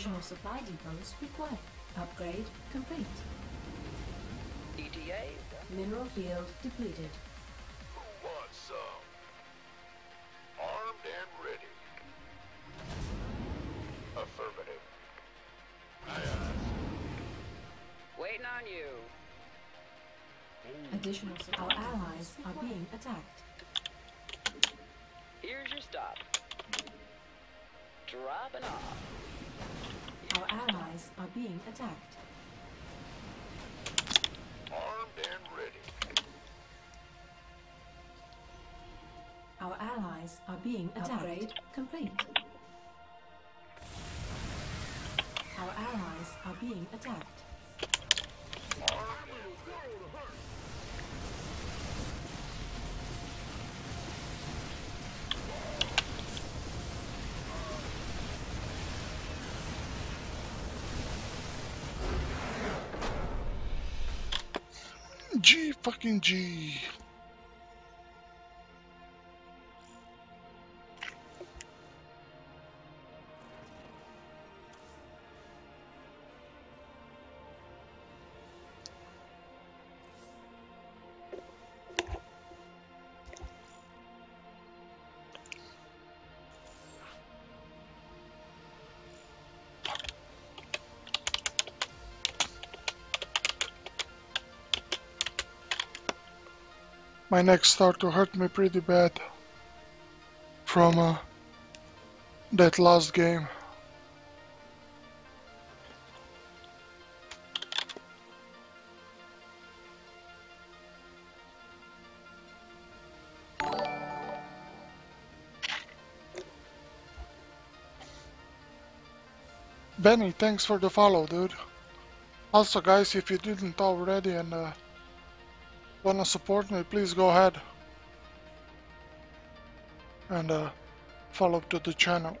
Additional supply depots required. Upgrade complete. ETA. Mineral field depleted. Being attacked. Armed and ready. Our allies are being attacked. Upgrade complete. Our allies are being attacked. Fucking G. My neck start to hurt me pretty bad from uh, that last game. Benny, thanks for the follow, dude. Also, guys, if you didn't already and uh, wanna support me, please go ahead and uh, follow to the channel.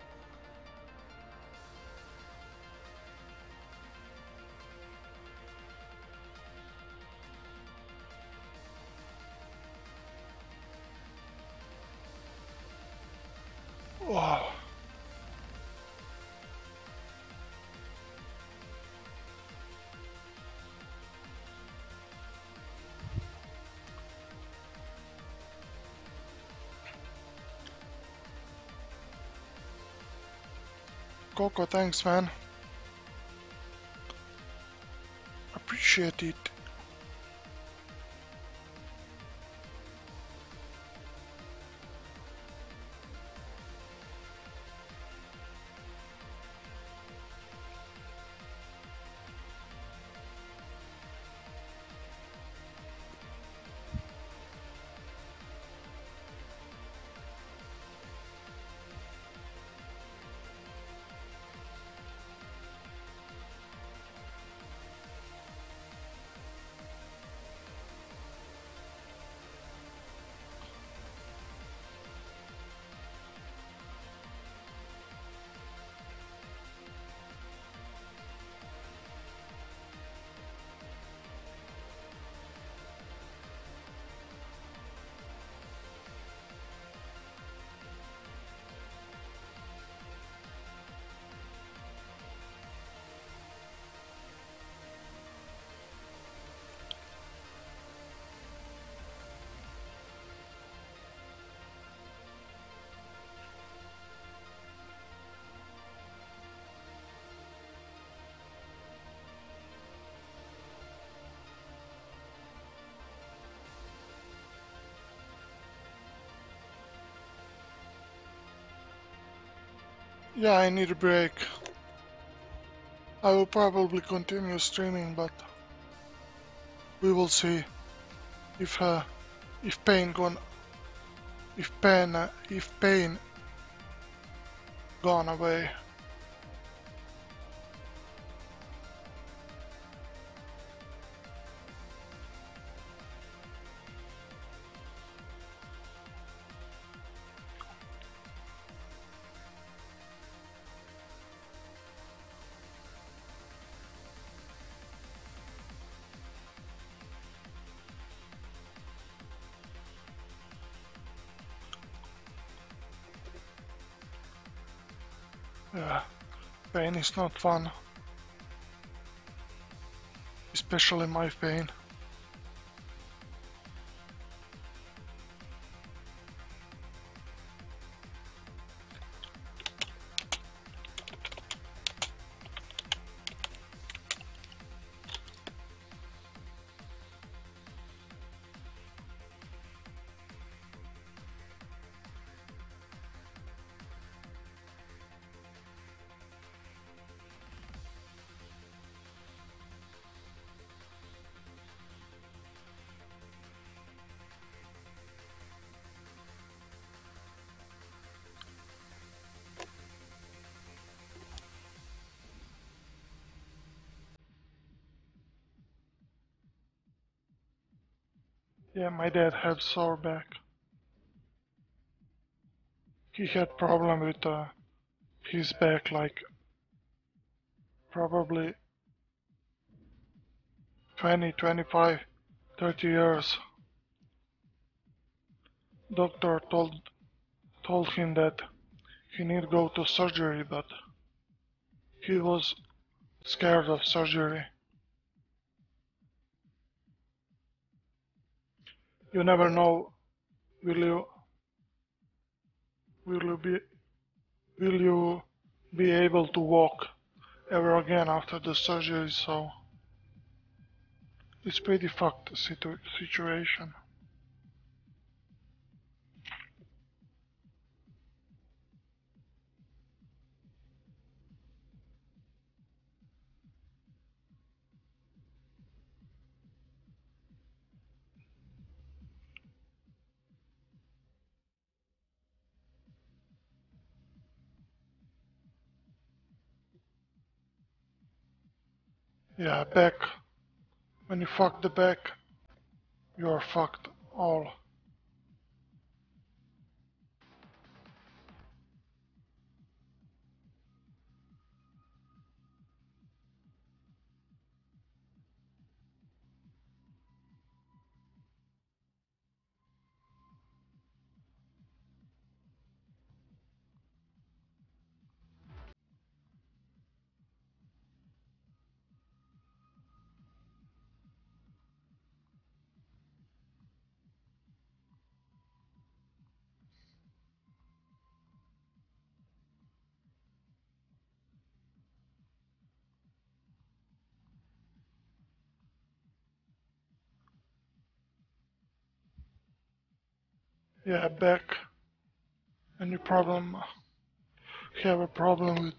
Coco, thanks, man. Appreciate it. Yeah, I need a break. I will probably continue streaming, but we will see if uh, if pain gone if pain uh, if pain gone away. Is not fun. Especially my pain. Yeah, my dad had sore back. He had problem with uh, his back like probably 20, 25, 30 years. Doctor told told him that he need go to surgery, but he was scared of surgery. You never know will you will you be will you be able to walk ever again after the surgery so it's pretty fucked situ- situation. Yeah, back. When you fuck the back, you're fucked all. Yeah, back. Any problem? Have a problem with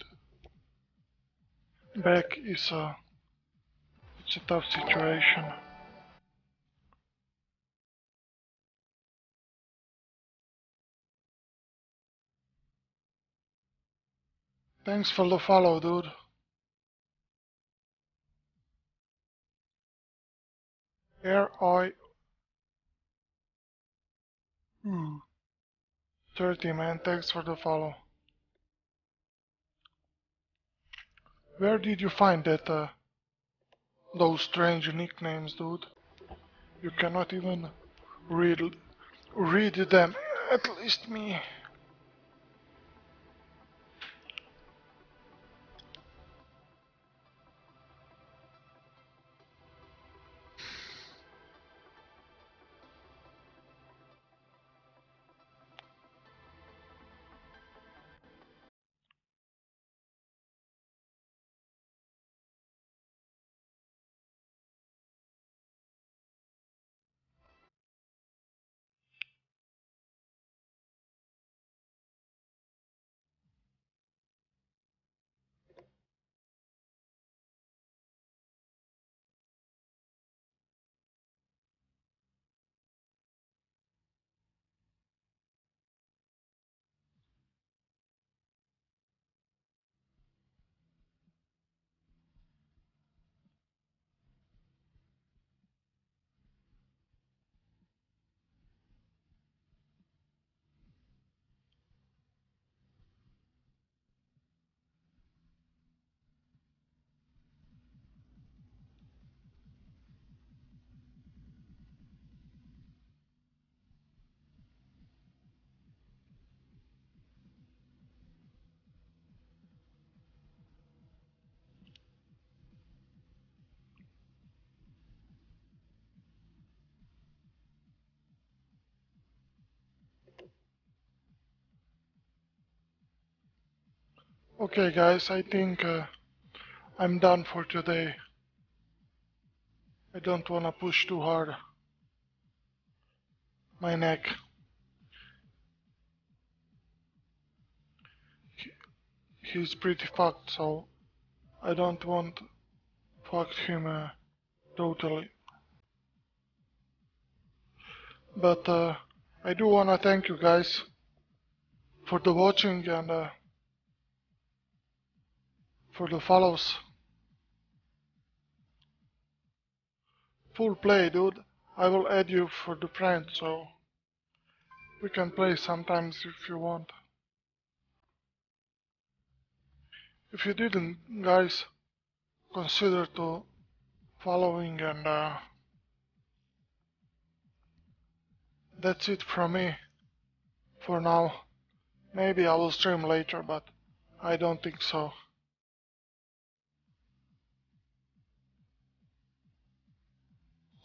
back is a it's a tough situation. Thanks for the follow, dude. Air I. Hmm. 30 man, thanks for the follow. Where did you find that, uh, those strange nicknames, dude? You cannot even read, read them, at least me. Okay, guys, I think uh, I'm done for today. I don't want to push too hard. My neck. He- He's pretty fucked, so I don't want fucked him uh, totally. But uh, I do want to thank you guys for the watching and uh, for the follows. Full play, dude. I will add you for the friend, so we can play sometimes if you want. If you didn't, guys, consider to following and uh, that's it from me for now. Maybe I will stream later, but I don't think so.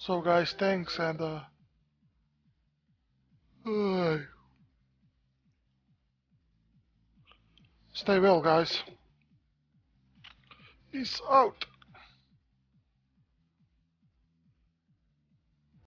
So guys, thanks and uh, uh, stay well guys. Peace out.